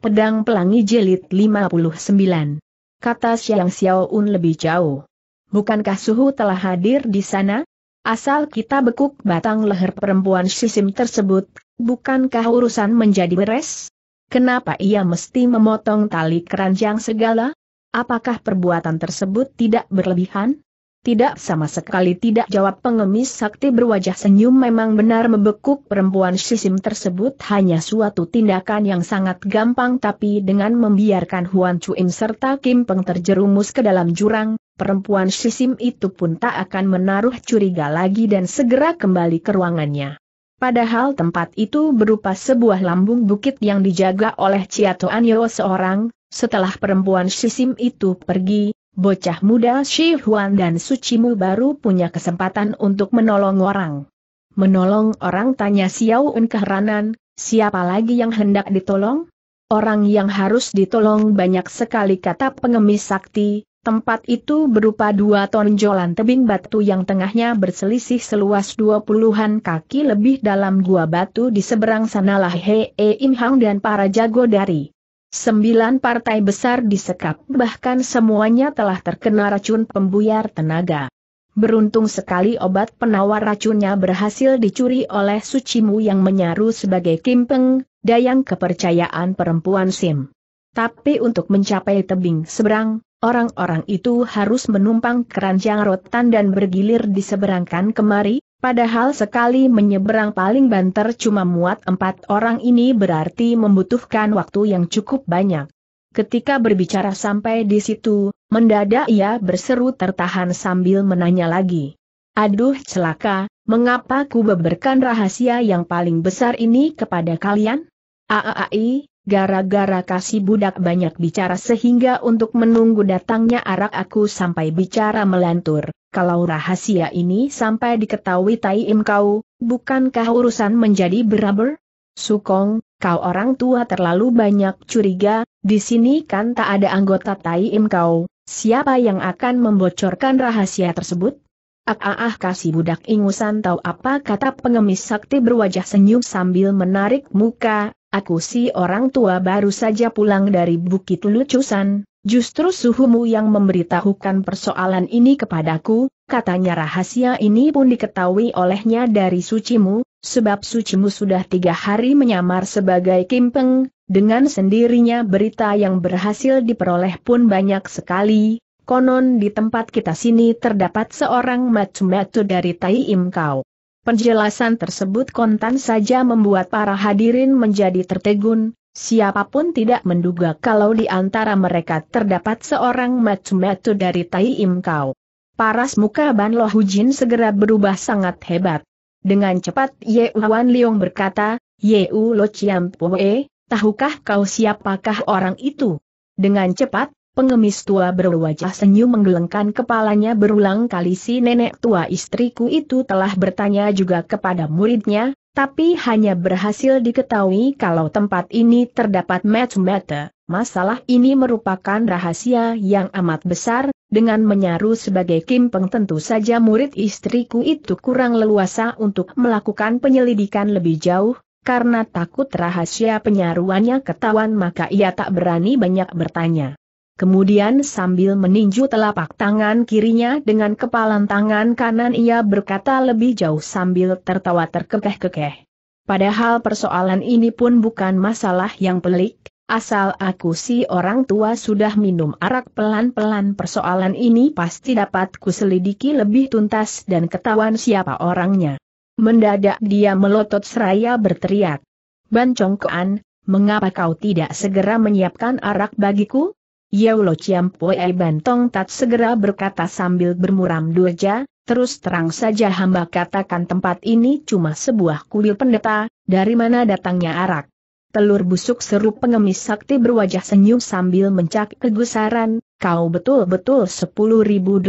Pedang Pelangi Jilid 59. Kata Xiang Xiaoun lebih jauh. Bukankah suhu telah hadir di sana? Asal kita bekuk batang leher perempuan sisim tersebut, bukankah urusan menjadi beres? Kenapa ia mesti memotong tali keranjang segala? Apakah perbuatan tersebut tidak berlebihan? Tidak sama sekali tidak jawab pengemis sakti berwajah senyum memang benar membekuk perempuan sisim tersebut hanya suatu tindakan yang sangat gampang tapi dengan membiarkan Huan Chuim serta Kim Peng terjerumus ke dalam jurang, perempuan sisim itu pun tak akan menaruh curiga lagi dan segera kembali ke ruangannya. Padahal tempat itu berupa sebuah lambung bukit yang dijaga oleh Ciato Anyo seorang, setelah perempuan sisim itu pergi, bocah muda Shi Huan dan Sucimu baru punya kesempatan untuk menolong orang. Menolong orang tanya Xiao Un keheranan, siapa lagi yang hendak ditolong? Orang yang harus ditolong banyak sekali kata pengemis sakti, tempat itu berupa dua tonjolan tebing batu yang tengahnya berselisih seluas dua puluhan kaki lebih dalam gua batu di seberang sanalah He E Im Hang dan para jago dari Sembilan partai besar disekap bahkan semuanya telah terkena racun pembuyar tenaga. Beruntung sekali obat penawar racunnya berhasil dicuri oleh Sucimu yang menyaru sebagai Kimpeng, dayang kepercayaan perempuan Sim. Tapi untuk mencapai tebing seberang, orang-orang itu harus menumpang keranjang rotan dan bergilir di seberangkan kemari, Padahal sekali menyeberang paling banter cuma muat empat orang ini berarti membutuhkan waktu yang cukup banyak. Ketika berbicara sampai di situ, mendadak ia berseru tertahan sambil menanya lagi. Aduh celaka, mengapa ku beberkan rahasia yang paling besar ini kepada kalian? Aaai, gara-gara kasih budak banyak bicara sehingga untuk menunggu datangnya arak aku sampai bicara melantur kalau rahasia ini sampai diketahui Tai Im kau, bukankah urusan menjadi beraber? Sukong, kau orang tua terlalu banyak curiga, di sini kan tak ada anggota Tai Im kau, siapa yang akan membocorkan rahasia tersebut? Ah ah ah kasih budak ingusan tahu apa kata pengemis sakti berwajah senyum sambil menarik muka, aku si orang tua baru saja pulang dari Bukit Lucusan, Justru suhumu yang memberitahukan persoalan ini kepadaku, katanya rahasia ini pun diketahui olehnya dari sucimu, sebab sucimu sudah tiga hari menyamar sebagai kimpeng, dengan sendirinya berita yang berhasil diperoleh pun banyak sekali, konon di tempat kita sini terdapat seorang matu-matu dari Tai Im Kau. Penjelasan tersebut kontan saja membuat para hadirin menjadi tertegun, Siapa pun tidak menduga kalau di antara mereka terdapat seorang matu-matu dari Tai Im Kau. Paras muka Ban Lo Hujin segera berubah sangat hebat. Dengan cepat Ye Wan Liong berkata, Ye U Lo Chiam Poe, tahukah kau siapakah orang itu? Dengan cepat, pengemis tua berwajah senyum menggelengkan kepalanya berulang kali si nenek tua istriku itu telah bertanya juga kepada muridnya, tapi hanya berhasil diketahui kalau tempat ini terdapat mata-mata. Masalah ini merupakan rahasia yang amat besar, dengan menyaru sebagai Kim Peng tentu saja murid istriku itu kurang leluasa untuk melakukan penyelidikan lebih jauh, karena takut rahasia penyaruannya ketahuan maka ia tak berani banyak bertanya. Kemudian sambil meninju telapak tangan kirinya dengan kepalan tangan kanan ia berkata lebih jauh sambil tertawa terkekeh-kekeh. Padahal persoalan ini pun bukan masalah yang pelik, asal aku si orang tua sudah minum arak pelan-pelan persoalan ini pasti dapat kuselidiki lebih tuntas dan ketahuan siapa orangnya. Mendadak dia melotot seraya berteriak. Bancongkoan, mengapa kau tidak segera menyiapkan arak bagiku? Yau Lo Chiam Pue Bantong Tat segera berkata sambil bermuram durja, terus terang saja hamba katakan tempat ini cuma sebuah kuil pendeta, dari mana datangnya arak. Telur busuk seru pengemis sakti berwajah senyum sambil mencak kegusaran, kau betul-betul 10.800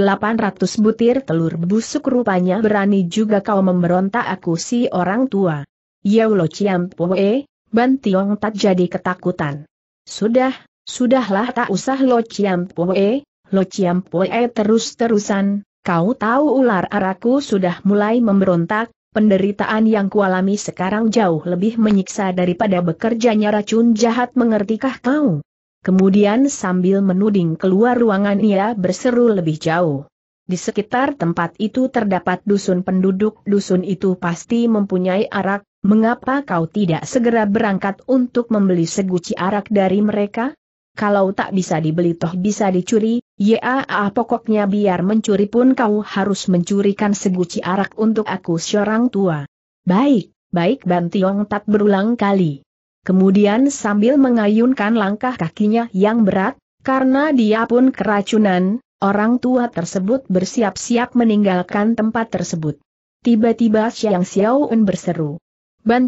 butir telur busuk rupanya berani juga kau memberontak aku si orang tua. Yau Lo Chiam Pue, Bantiong tak jadi ketakutan. Sudah, Sudahlah tak usah lo ciampoe, lo ciampoe terus-terusan, kau tahu ular araku sudah mulai memberontak, Penderitaan yang kualami sekarang jauh lebih menyiksa daripada bekerjanya racun jahat mengertikah kau? Kemudian sambil menuding keluar ruangan ia berseru lebih jauh. Di sekitar tempat itu terdapat dusun penduduk dusun itu pasti mempunyai arak, mengapa kau tidak segera berangkat untuk membeli seguci arak dari mereka? Kalau tak bisa dibeli toh bisa dicuri, ya pokoknya biar mencuri pun kau harus mencurikan seguci arak untuk aku seorang tua. Baik, baik Bantiong tak berulang kali. Kemudian sambil mengayunkan langkah kakinya yang berat, karena dia pun keracunan, orang tua tersebut bersiap-siap meninggalkan tempat tersebut. Tiba-tiba Xiang Xiaoun berseru. Ban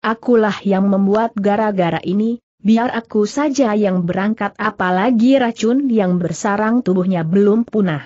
akulah yang membuat gara-gara ini, biar aku saja yang berangkat apalagi racun yang bersarang tubuhnya belum punah.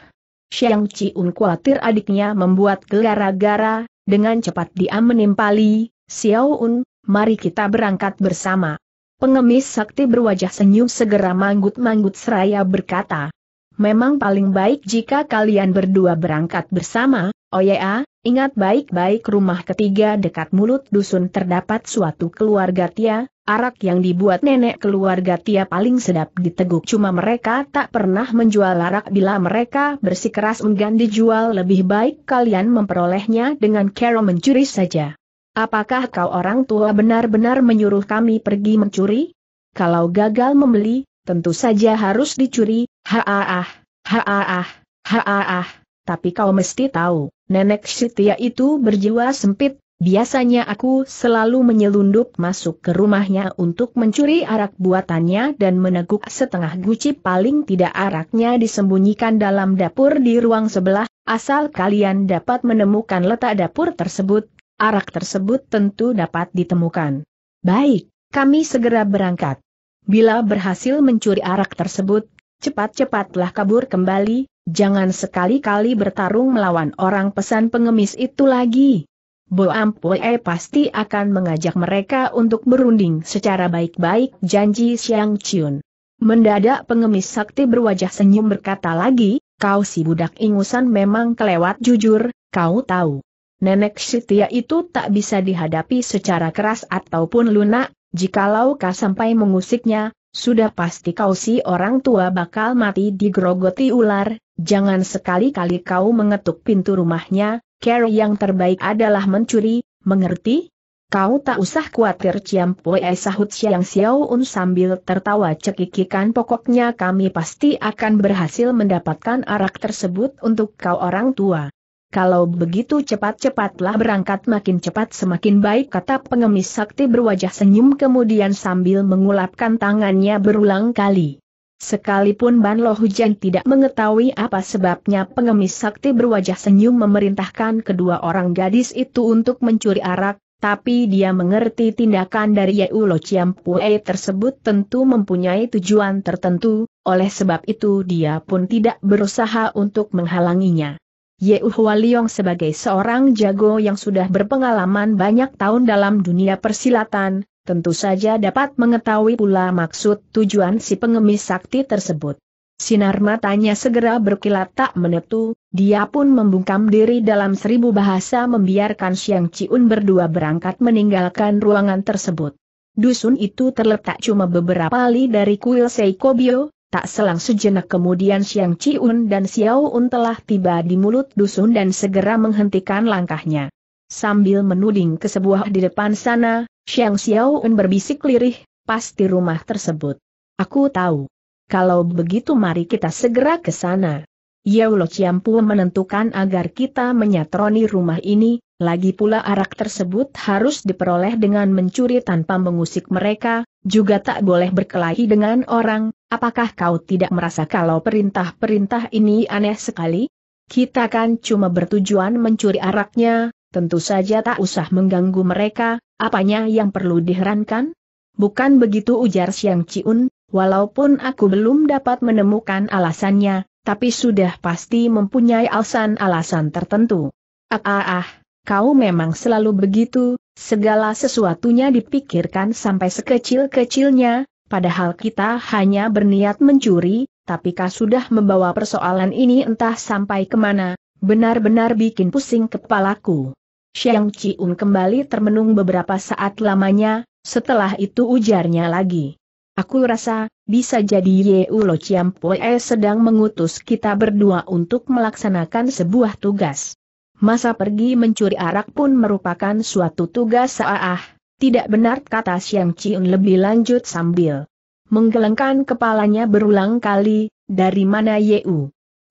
Xiang Ciun khawatir adiknya membuat gara-gara, dengan cepat dia menimpali, Xiaoun, mari kita berangkat bersama. Pengemis sakti berwajah senyum segera manggut-manggut seraya berkata, Memang paling baik jika kalian berdua berangkat bersama, oh ya, ingat baik-baik rumah ketiga dekat mulut dusun terdapat suatu keluarga tia, Arak yang dibuat nenek keluarga Tia paling sedap diteguk. Cuma mereka tak pernah menjual arak. Bila mereka bersikeras enggan dijual lebih baik kalian memperolehnya dengan cara mencuri saja. Apakah kau orang tua benar-benar menyuruh kami pergi mencuri? Kalau gagal membeli, tentu saja harus dicuri, ha-ah, ha-ah, ha-ah, tapi kau mesti tahu, nenek Sitia itu berjiwa sempit, Biasanya aku selalu menyelundup masuk ke rumahnya untuk mencuri arak buatannya dan meneguk setengah guci paling tidak araknya disembunyikan dalam dapur di ruang sebelah, asal kalian dapat menemukan letak dapur tersebut, arak tersebut tentu dapat ditemukan. Baik, kami segera berangkat. Bila berhasil mencuri arak tersebut, cepat-cepatlah kabur kembali, jangan sekali-kali bertarung melawan orang pesan pengemis itu lagi. Bo Ampue pasti akan mengajak mereka untuk berunding secara baik-baik janji Xiang Chun. Mendadak pengemis sakti berwajah senyum berkata lagi, kau si budak ingusan memang kelewat jujur, kau tahu. Nenek Sitia itu tak bisa dihadapi secara keras ataupun lunak, jikalau kau sampai mengusiknya, sudah pasti kau si orang tua bakal mati digerogoti ular, jangan sekali-kali kau mengetuk pintu rumahnya, Cara yang terbaik adalah mencuri, mengerti? Kau tak usah khawatir Ciampoe sahut Siang Xiaoun sambil tertawa cekikikan pokoknya kami pasti akan berhasil mendapatkan arak tersebut untuk kau orang tua. Kalau begitu cepat-cepatlah berangkat makin cepat semakin baik kata pengemis sakti berwajah senyum kemudian sambil mengulapkan tangannya berulang kali. Sekalipun Ban Lo Hujan tidak mengetahui apa sebabnya pengemis sakti berwajah senyum memerintahkan kedua orang gadis itu untuk mencuri arak, tapi dia mengerti tindakan dari Yeu Lo Chiampue tersebut tentu mempunyai tujuan tertentu, oleh sebab itu dia pun tidak berusaha untuk menghalanginya. Yeu Hualiong sebagai seorang jago yang sudah berpengalaman banyak tahun dalam dunia persilatan, tentu saja dapat mengetahui pula maksud tujuan si pengemis sakti tersebut. Sinar matanya segera berkilat tak menetu, dia pun membungkam diri dalam seribu bahasa membiarkan Siang Ciun berdua berangkat meninggalkan ruangan tersebut. Dusun itu terletak cuma beberapa li dari kuil Seikobio, tak selang sejenak kemudian Siang Ciun dan Xiao Un telah tiba di mulut dusun dan segera menghentikan langkahnya. Sambil menuding ke sebuah di depan sana, Xiang Xiaoun berbisik lirih, pasti rumah tersebut. Aku tahu. Kalau begitu mari kita segera ke sana. Yao Lo Chiampu menentukan agar kita menyatroni rumah ini, lagi pula arak tersebut harus diperoleh dengan mencuri tanpa mengusik mereka, juga tak boleh berkelahi dengan orang, apakah kau tidak merasa kalau perintah-perintah ini aneh sekali? Kita kan cuma bertujuan mencuri araknya, tentu saja tak usah mengganggu mereka, Apanya yang perlu diherankan? Bukan begitu ujar Siang Ciun, walaupun aku belum dapat menemukan alasannya, tapi sudah pasti mempunyai alasan-alasan tertentu. Ah ah ah, kau memang selalu begitu, segala sesuatunya dipikirkan sampai sekecil-kecilnya, padahal kita hanya berniat mencuri, tapi kau sudah membawa persoalan ini entah sampai ke mana, benar-benar bikin pusing kepalaku. Xiang Ciun kembali termenung beberapa saat lamanya, setelah itu ujarnya lagi. Aku rasa, bisa jadi Yeu Lo Chiampoe sedang mengutus kita berdua untuk melaksanakan sebuah tugas. Masa pergi mencuri arak pun merupakan suatu tugas seah. Tidak benar kata Xiang Ciun lebih lanjut sambil menggelengkan kepalanya berulang kali, dari mana Yeu?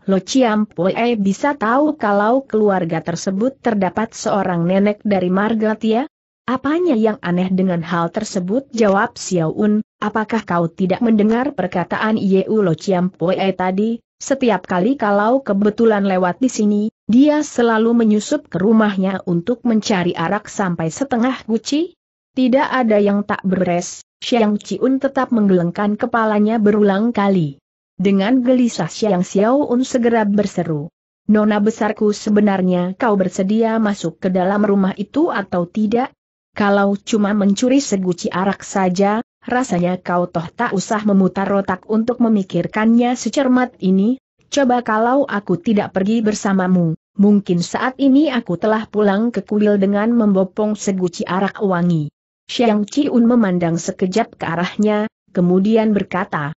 Lo Chiampoe bisa tahu kalau keluarga tersebut terdapat seorang nenek dari Margatia? Apanya yang aneh dengan hal tersebut? Jawab Xiao Un, apakah kau tidak mendengar perkataan Yeu Lo Chiampoe tadi? Setiap kali kalau kebetulan lewat di sini, dia selalu menyusup ke rumahnya untuk mencari arak sampai setengah guci? Tidak ada yang tak beres, Xiang Ciun tetap menggelengkan kepalanya berulang kali. Dengan gelisah Xiang Xiao Un segera berseru. Nona besarku sebenarnya kau bersedia masuk ke dalam rumah itu atau tidak? Kalau cuma mencuri seguci arak saja, rasanya kau toh tak usah memutar otak untuk memikirkannya secermat ini, coba kalau aku tidak pergi bersamamu, mungkin saat ini aku telah pulang ke kuil dengan membopong seguci arak wangi. Xiang Ciun memandang sekejap ke arahnya, kemudian berkata,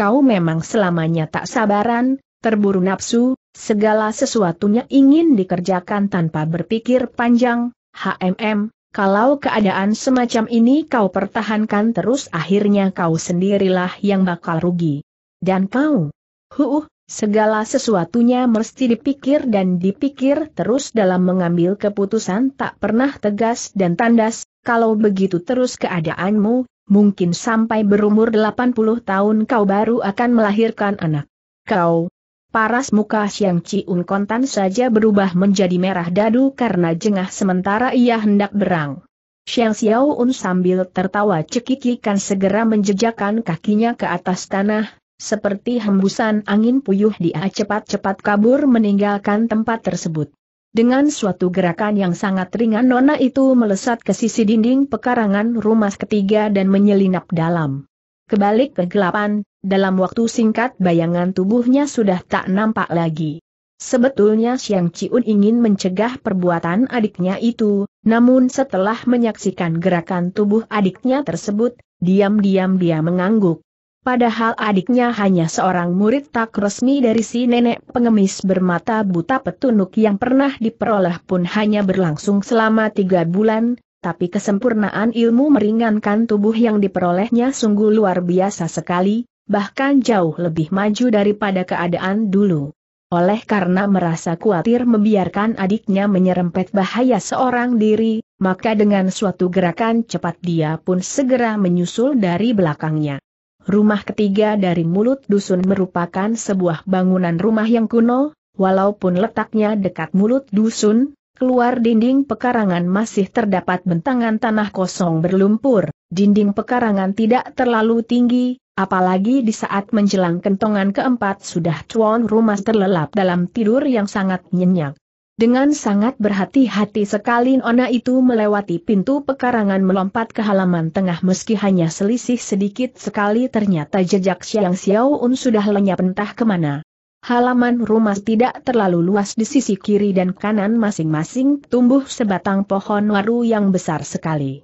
Kau memang selamanya tak sabaran, terburu nafsu, segala sesuatunya ingin dikerjakan tanpa berpikir panjang, HMM, kalau keadaan semacam ini kau pertahankan terus akhirnya kau sendirilah yang bakal rugi. Dan kau? Huh, segala sesuatunya mesti dipikir dan dipikir terus dalam mengambil keputusan tak pernah tegas dan tandas, kalau begitu terus keadaanmu, mungkin sampai berumur 80 tahun kau baru akan melahirkan anak. Kau, Paras muka Siang Ciun kontan saja berubah menjadi merah dadu karena jengah sementara ia hendak berang. Xiang Xiao Un sambil tertawa cekikikan segera menjejakkan kakinya ke atas tanah, seperti hembusan angin puyuh dia cepat-cepat kabur meninggalkan tempat tersebut. Dengan suatu gerakan yang sangat ringan nona itu melesat ke sisi dinding pekarangan rumah ketiga dan menyelinap dalam. Kebalik kegelapan, dalam waktu singkat bayangan tubuhnya sudah tak nampak lagi. Sebetulnya Xiang Ciun ingin mencegah perbuatan adiknya itu, namun setelah menyaksikan gerakan tubuh adiknya tersebut, diam-diam dia mengangguk. Padahal adiknya hanya seorang murid tak resmi dari si nenek pengemis bermata buta petunuk yang pernah diperoleh pun hanya berlangsung selama tiga bulan, tapi kesempurnaan ilmu meringankan tubuh yang diperolehnya sungguh luar biasa sekali, bahkan jauh lebih maju daripada keadaan dulu. Oleh karena merasa khawatir membiarkan adiknya menyerempet bahaya seorang diri, maka dengan suatu gerakan cepat dia pun segera menyusul dari belakangnya. Rumah ketiga dari mulut dusun merupakan sebuah bangunan rumah yang kuno, walaupun letaknya dekat mulut dusun, Keluar dinding pekarangan masih terdapat bentangan tanah kosong berlumpur, dinding pekarangan tidak terlalu tinggi, apalagi di saat menjelang kentongan keempat sudah tuan rumah terlelap dalam tidur yang sangat nyenyak. Dengan sangat berhati-hati sekali Ona itu melewati pintu pekarangan melompat ke halaman tengah meski hanya selisih sedikit sekali ternyata jejak Siang Xiao Un sudah lenyap entah ke mana. Halaman rumah tidak terlalu luas di sisi kiri dan kanan masing-masing tumbuh sebatang pohon waru yang besar sekali.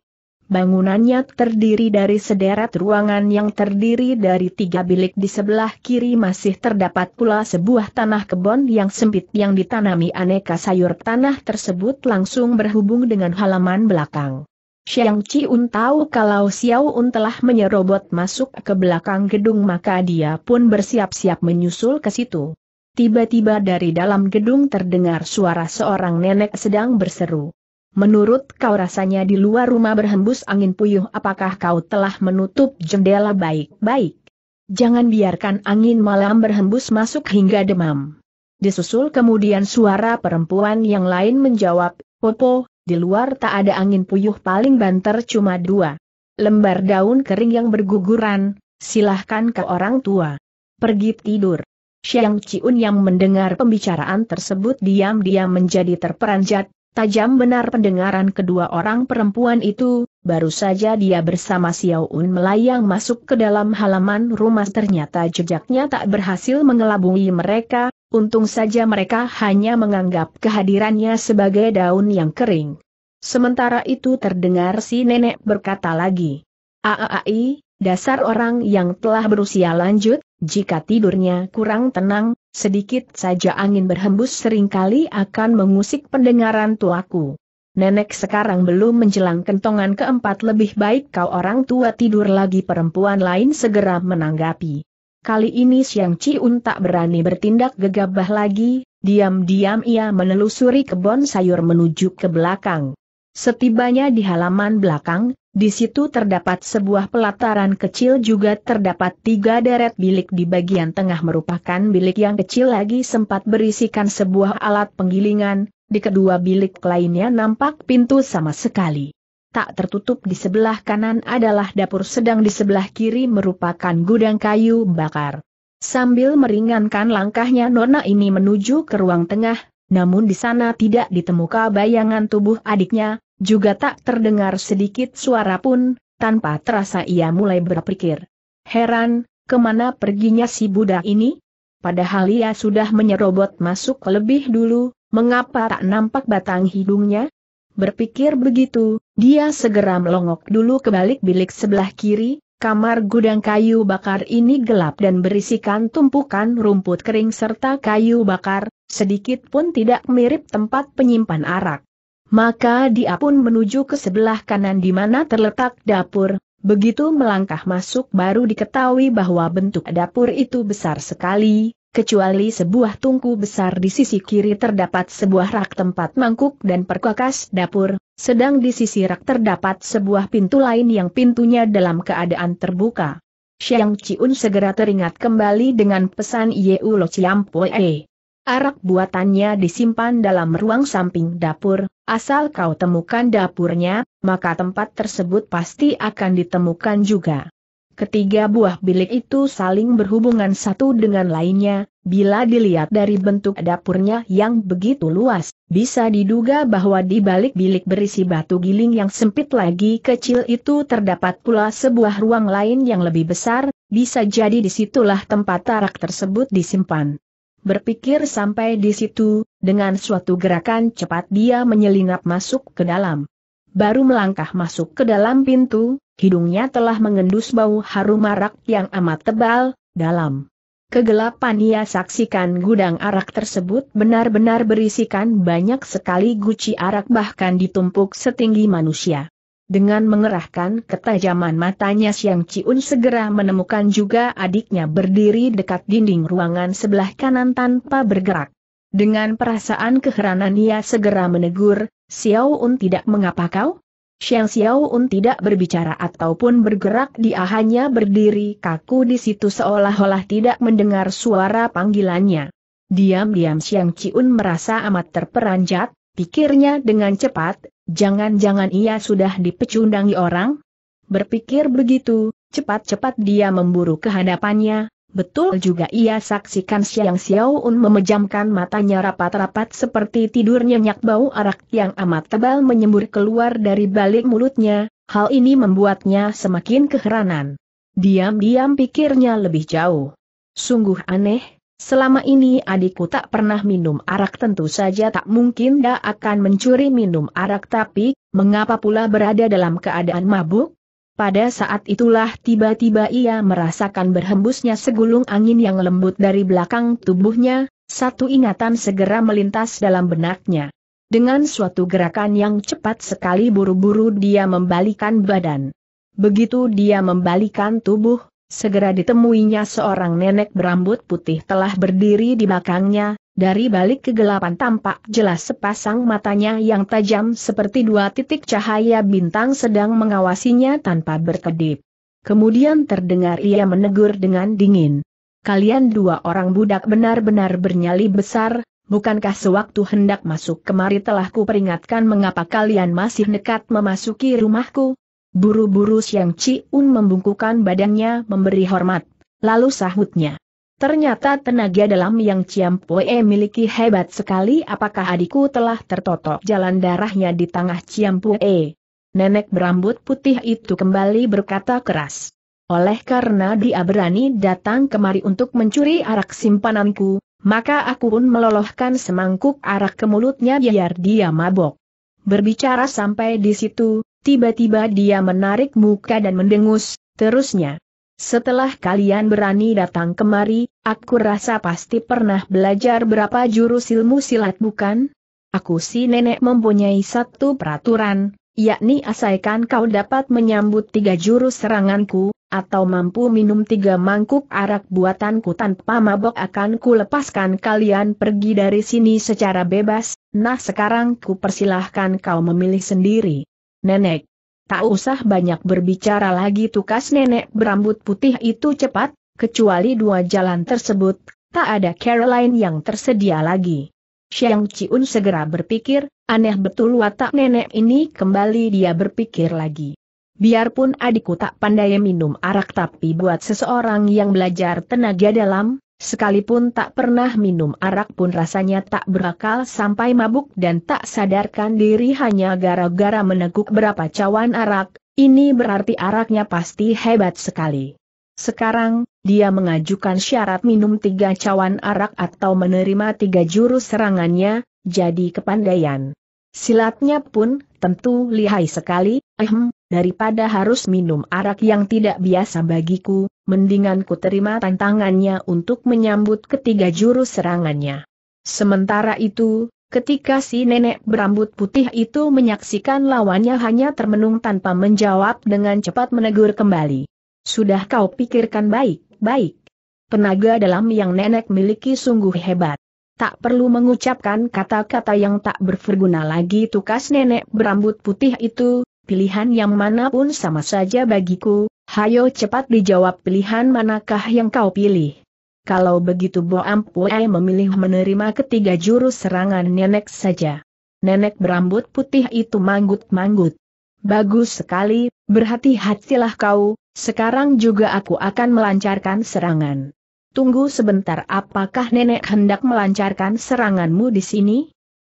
Bangunannya terdiri dari sederet ruangan yang terdiri dari tiga bilik di sebelah kiri masih terdapat pula sebuah tanah kebun yang sempit yang ditanami aneka sayur tanah tersebut langsung berhubung dengan halaman belakang. Xiang Un tahu kalau Xiao Un telah menyerobot masuk ke belakang gedung maka dia pun bersiap-siap menyusul ke situ. Tiba-tiba dari dalam gedung terdengar suara seorang nenek sedang berseru. Menurut kau rasanya di luar rumah berhembus angin puyuh apakah kau telah menutup jendela baik-baik? Jangan biarkan angin malam berhembus masuk hingga demam. Disusul kemudian suara perempuan yang lain menjawab, Popo, di luar tak ada angin puyuh paling banter cuma dua. Lembar daun kering yang berguguran, silahkan ke orang tua. Pergi tidur. Xiang Ciun yang mendengar pembicaraan tersebut diam-diam menjadi terperanjat, tajam benar pendengaran kedua orang perempuan itu, baru saja dia bersama Xiao Un melayang masuk ke dalam halaman rumah ternyata jejaknya tak berhasil mengelabui mereka, untung saja mereka hanya menganggap kehadirannya sebagai daun yang kering. Sementara itu terdengar si nenek berkata lagi, Aaai, dasar orang yang telah berusia lanjut, jika tidurnya kurang tenang, sedikit saja angin berhembus sering kali akan mengusik pendengaran tuaku. Nenek sekarang belum menjelang kentongan keempat lebih baik kau orang tua tidur lagi perempuan lain segera menanggapi. Kali ini Siang Ciun tak berani bertindak gegabah lagi, diam-diam ia menelusuri kebun sayur menuju ke belakang. Setibanya di halaman belakang, di situ terdapat sebuah pelataran kecil juga terdapat tiga deret bilik di bagian tengah merupakan bilik yang kecil lagi sempat berisikan sebuah alat penggilingan, di kedua bilik lainnya nampak pintu sama sekali. Tak tertutup di sebelah kanan adalah dapur sedang di sebelah kiri merupakan gudang kayu bakar. Sambil meringankan langkahnya Nona ini menuju ke ruang tengah, namun di sana tidak ditemukan bayangan tubuh adiknya, juga tak terdengar sedikit suara pun, tanpa terasa ia mulai berpikir. Heran, ke mana perginya si budak ini? Padahal ia sudah menyerobot masuk lebih dulu, Mengapa tak nampak batang hidungnya? Berpikir begitu, dia segera melongok dulu ke balik bilik sebelah kiri, kamar gudang kayu bakar ini gelap dan berisikan tumpukan rumput kering serta kayu bakar, sedikit pun tidak mirip tempat penyimpan arak. Maka dia pun menuju ke sebelah kanan di mana terletak dapur, begitu melangkah masuk baru diketahui bahwa bentuk dapur itu besar sekali, kecuali sebuah tungku besar di sisi kiri terdapat sebuah rak tempat mangkuk dan perkakas dapur, sedang di sisi rak terdapat sebuah pintu lain yang pintunya dalam keadaan terbuka. Xiang Ciun segera teringat kembali dengan pesan Yeu Lo Chiampoe. Arak buatannya disimpan dalam ruang samping dapur, asal kau temukan dapurnya, maka tempat tersebut pasti akan ditemukan juga. Ketiga buah bilik itu saling berhubungan satu dengan lainnya, bila dilihat dari bentuk dapurnya yang begitu luas, bisa diduga bahwa di balik bilik berisi batu giling yang sempit lagi kecil itu terdapat pula sebuah ruang lain yang lebih besar, bisa jadi di situlah tempat tarak tersebut disimpan. Berpikir sampai di situ, dengan suatu gerakan cepat dia menyelinap masuk ke dalam. Baru melangkah masuk ke dalam pintu, hidungnya telah mengendus bau harum arak yang amat tebal, dalam. Kegelapan ia saksikan gudang arak tersebut benar-benar berisikan banyak sekali guci arak bahkan ditumpuk setinggi manusia. Dengan mengerahkan ketajaman matanya Siang Ciun segera menemukan juga adiknya berdiri dekat dinding ruangan sebelah kanan tanpa bergerak. Dengan perasaan keheranan ia segera menegur, Xiao Un tidak mengapa kau? Xiang Xiao Un tidak berbicara ataupun bergerak dia hanya berdiri kaku di situ seolah-olah tidak mendengar suara panggilannya. Diam-diam Xiang Ciun merasa amat terperanjat, pikirnya dengan cepat, jangan-jangan ia sudah dipecundangi orang? Berpikir begitu, cepat-cepat dia memburu ke hadapannya, Betul juga ia saksikan Siang Xiao Un memejamkan matanya rapat-rapat seperti tidur nyenyak bau arak yang amat tebal menyembur keluar dari balik mulutnya, hal ini membuatnya semakin keheranan. Diam-diam pikirnya lebih jauh. Sungguh aneh, selama ini adikku tak pernah minum arak tentu saja tak mungkin dia akan mencuri minum arak tapi, mengapa pula berada dalam keadaan mabuk? Pada saat itulah tiba-tiba ia merasakan berhembusnya segulung angin yang lembut dari belakang tubuhnya, satu ingatan segera melintas dalam benaknya. Dengan suatu gerakan yang cepat sekali buru-buru dia membalikan badan. Begitu dia membalikan tubuh, segera ditemuinya seorang nenek berambut putih telah berdiri di belakangnya, dari balik kegelapan tampak jelas sepasang matanya yang tajam seperti dua titik cahaya bintang sedang mengawasinya tanpa berkedip. Kemudian terdengar ia menegur dengan dingin. Kalian dua orang budak benar-benar bernyali besar, bukankah sewaktu hendak masuk kemari telah kuperingatkan mengapa kalian masih nekat memasuki rumahku? Buru-buru Siang Ci-un membungkukan badannya memberi hormat. Lalu sahutnya. Ternyata tenaga dalam yang Ciampoe miliki hebat sekali apakah adikku telah tertotok jalan darahnya di tengah Ciampoe. Nenek berambut putih itu kembali berkata keras. Oleh karena dia berani datang kemari untuk mencuri arak simpananku, maka aku pun meloloskan semangkuk arak ke mulutnya biar dia mabok. Berbicara sampai di situ, tiba-tiba dia menarik muka dan mendengus, terusnya. Setelah kalian berani datang kemari, aku rasa pasti pernah belajar berapa jurus ilmu silat bukan? Aku si nenek mempunyai satu peraturan, yakni asalkan kau dapat menyambut tiga jurus seranganku, atau mampu minum tiga mangkuk arak buatanku tanpa mabok akan ku lepaskan kalian pergi dari sini secara bebas, nah sekarang ku persilahkan kau memilih sendiri. Nenek, tak usah banyak berbicara lagi tukas nenek berambut putih itu cepat, kecuali dua jalan tersebut, tak ada Caroline yang tersedia lagi. Xiang Ciun segera berpikir, aneh betul watak nenek ini kembali dia berpikir lagi. Biarpun adikku tak pandai minum arak tapi buat seseorang yang belajar tenaga dalam, sekalipun tak pernah minum arak pun rasanya tak berakal sampai mabuk dan tak sadarkan diri hanya gara-gara meneguk berapa cawan arak, ini berarti araknya pasti hebat sekali. Sekarang, dia mengajukan syarat minum tiga cawan arak atau menerima tiga jurus serangannya, jadi kepandaian. Silatnya pun, tentu lihai sekali, ehem, daripada harus minum arak yang tidak biasa bagiku, mendingan ku terima tantangannya untuk menyambut ketiga jurus serangannya. Sementara itu, ketika si nenek berambut putih itu menyaksikan lawannya hanya termenung tanpa menjawab dengan cepat menegur kembali. Sudah kau pikirkan baik-baik. Tenaga dalam yang nenek miliki sungguh hebat. Tak perlu mengucapkan kata-kata yang tak berguna lagi tukas nenek berambut putih itu, pilihan yang mana pun sama saja bagiku, hayo cepat dijawab pilihan manakah yang kau pilih. Kalau begitu Bo Ampue memilih menerima ketiga jurus serangan nenek saja. Nenek berambut putih itu manggut-manggut. Bagus sekali, berhati-hatilah kau, sekarang juga aku akan melancarkan serangan. Tunggu sebentar apakah nenek hendak melancarkan seranganmu di sini?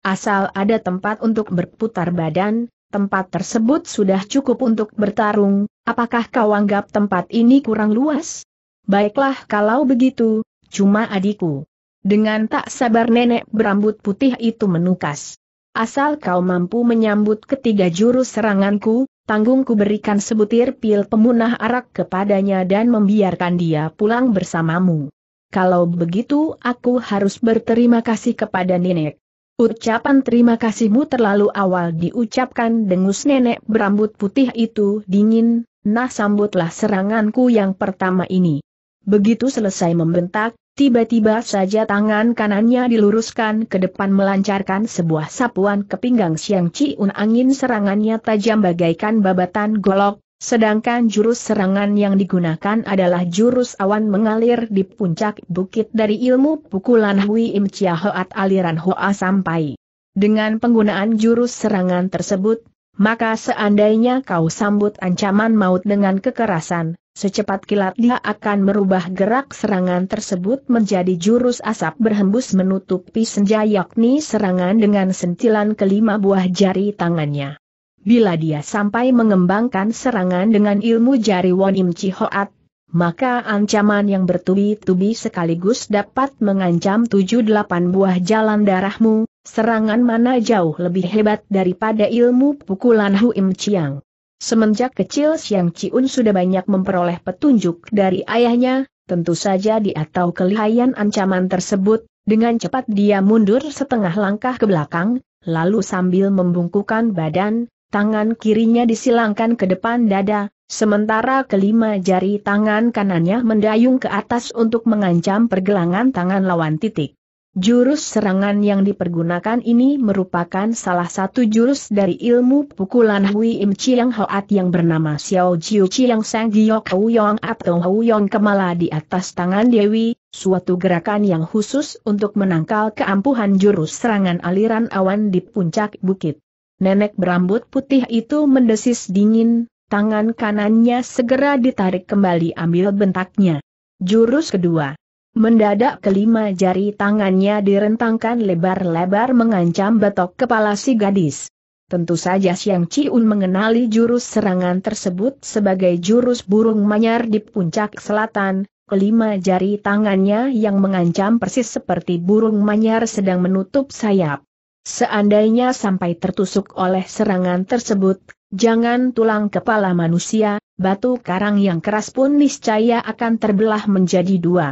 Asal ada tempat untuk berputar badan, tempat tersebut sudah cukup untuk bertarung, apakah kau anggap tempat ini kurang luas? Baiklah kalau begitu, cuma adikku. Dengan tak sabar nenek berambut putih itu menukas. Asal kau mampu menyambut ketiga jurus seranganku, tanggungku berikan sebutir pil pemunah arak kepadanya dan membiarkan dia pulang bersamamu. Kalau begitu aku harus berterima kasih kepada nenek. Ucapan terima kasihmu terlalu awal diucapkan dengus nenek berambut putih itu dingin, nah sambutlah seranganku yang pertama ini. Begitu selesai membentak, tiba-tiba saja tangan kanannya diluruskan ke depan melancarkan sebuah sapuan ke pinggang Siang Ciun angin serangannya tajam bagaikan babatan golok, Sedangkan jurus serangan yang digunakan adalah jurus awan mengalir di puncak bukit dari ilmu pukulan Hui Im Chia Hoat aliran Hoa sampai. Dengan penggunaan jurus serangan tersebut, maka seandainya kau sambut ancaman maut dengan kekerasan, secepat kilat dia akan merubah gerak serangan tersebut menjadi jurus asap berhembus menutupi senja yakni serangan dengan sentilan kelima buah jari tangannya. Bila dia sampai mengembangkan serangan dengan ilmu jari Won Im Hoat, maka ancaman yang bertubi-tubi sekaligus dapat mengancam tujuh delapan buah jalan darahmu, serangan mana jauh lebih hebat daripada ilmu pukulan Hu Im Chiang. Semenjak kecil Siang Ciun sudah banyak memperoleh petunjuk dari ayahnya, tentu saja dia tahu kelihayan ancaman tersebut, dengan cepat dia mundur setengah langkah ke belakang, lalu sambil membungkukan badan, tangan kirinya disilangkan ke depan dada, sementara kelima jari tangan kanannya mendayung ke atas untuk mengancam pergelangan tangan lawan titik. Jurus serangan yang dipergunakan ini merupakan salah satu jurus dari ilmu pukulan Hui Im Chiang Hoat yang bernama Xiao Jiu Chiang Sang Giok Yong atau Yong Kemala di atas tangan Dewi, suatu gerakan yang khusus untuk menangkal keampuhan jurus serangan aliran awan di puncak bukit. Nenek berambut putih itu mendesis dingin, tangan kanannya segera ditarik kembali ambil bentaknya. Jurus kedua. Mendadak kelima jari tangannya direntangkan lebar-lebar mengancam betok kepala si gadis. Tentu saja Siang Ciun mengenali jurus serangan tersebut sebagai jurus burung manyar di puncak selatan, kelima jari tangannya yang mengancam persis seperti burung manyar sedang menutup sayap. Seandainya sampai tertusuk oleh serangan tersebut, jangan tulang kepala manusia, batu karang yang keras pun niscaya akan terbelah menjadi dua.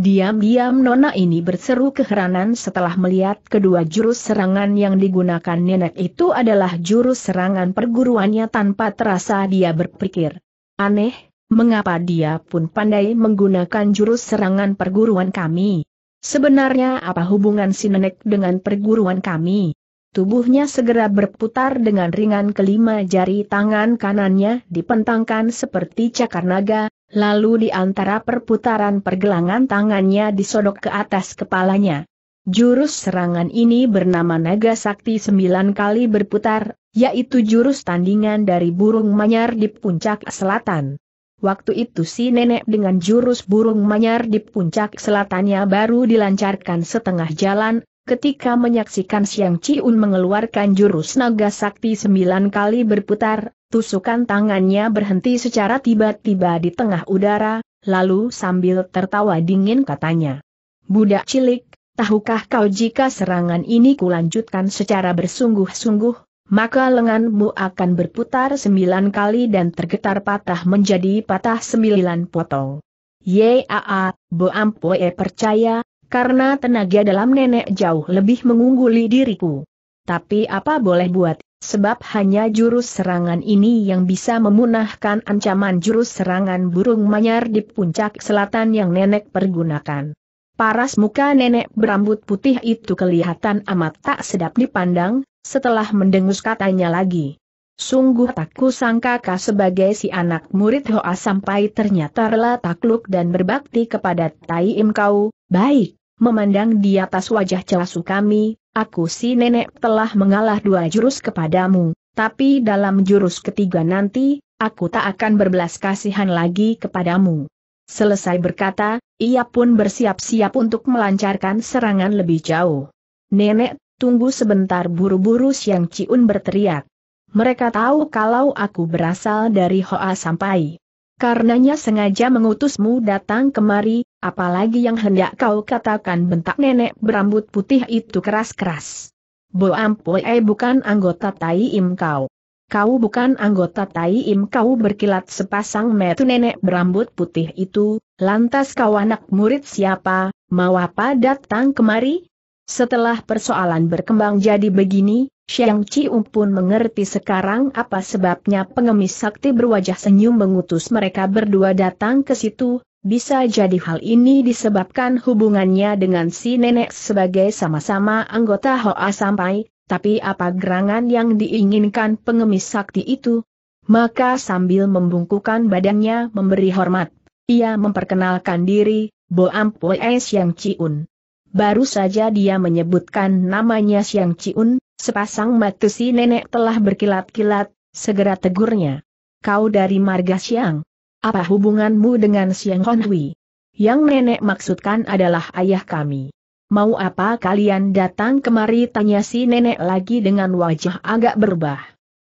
Diam-diam nona ini berseru keheranan setelah melihat kedua jurus serangan yang digunakan nenek itu adalah jurus serangan perguruannya tanpa terasa dia berpikir. Aneh, mengapa dia pun pandai menggunakan jurus serangan perguruan kami? Sebenarnya apa hubungan si nenek dengan perguruan kami? Tubuhnya segera berputar dengan ringan kelima jari tangan kanannya dipentangkan seperti cakar naga, lalu di antara perputaran pergelangan tangannya disodok ke atas kepalanya. Jurus serangan ini bernama Naga Sakti sembilan kali berputar, yaitu jurus tandingan dari burung manyar di puncak selatan. Waktu itu si nenek dengan jurus burung manyar di puncak selatannya baru dilancarkan setengah jalan, ketika menyaksikan Siang Ciun mengeluarkan jurus naga sakti sembilan kali berputar, tusukan tangannya berhenti secara tiba-tiba di tengah udara, lalu sambil tertawa dingin katanya. Budak cilik, tahukah kau jika serangan ini kulanjutkan secara bersungguh-sungguh, maka lenganmu akan berputar sembilan kali dan tergetar patah menjadi patah sembilan potong. Yaa, Bo Ampoe percaya, karena tenaga dalam nenek jauh lebih mengungguli diriku. Tapi apa boleh buat, sebab hanya jurus serangan ini yang bisa memunahkan ancaman jurus serangan burung manyar di puncak selatan yang nenek pergunakan. Paras muka nenek berambut putih itu kelihatan amat tak sedap dipandang, setelah mendengus katanya lagi. Sungguh tak kusangka kau sebagai si anak murid Hoa sampai ternyata rela takluk dan berbakti kepada Tai Im kau, baik, memandang di atas wajah celasu kami, aku si nenek telah mengalah dua jurus kepadamu, tapi dalam jurus ketiga nanti, aku tak akan berbelas kasihan lagi kepadamu. Selesai berkata, ia pun bersiap-siap untuk melancarkan serangan lebih jauh. Nenek Tunggu sebentar buru-buru Siang Ciun berteriak. Mereka tahu kalau aku berasal dari Hoa Sampai. Karenanya sengaja mengutusmu datang kemari, apalagi yang hendak kau katakan bentak nenek berambut putih itu keras-keras. Bo Ampoe bukan anggota Tai Im kau. Kau bukan anggota Tai Im kau berkilat sepasang metu nenek berambut putih itu, lantas kau anak murid siapa, mau apa datang kemari? Setelah persoalan berkembang jadi begini, Xiang Cium pun mengerti sekarang apa sebabnya pengemis sakti berwajah senyum mengutus mereka berdua datang ke situ, bisa jadi hal ini disebabkan hubungannya dengan si nenek sebagai sama-sama anggota Hoa Sampai, tapi apa gerangan yang diinginkan pengemis sakti itu? Maka sambil membungkukan badannya memberi hormat, ia memperkenalkan diri, Bo Ampoe Xiang Ciun. Baru saja dia menyebutkan namanya Siang Ciun, sepasang mata si nenek telah berkilat-kilat, segera tegurnya. Kau dari marga Siang. Apa hubunganmu dengan Siang Honhui? Yang nenek maksudkan adalah ayah kami. Mau apa kalian datang kemari tanya si nenek lagi dengan wajah agak berubah.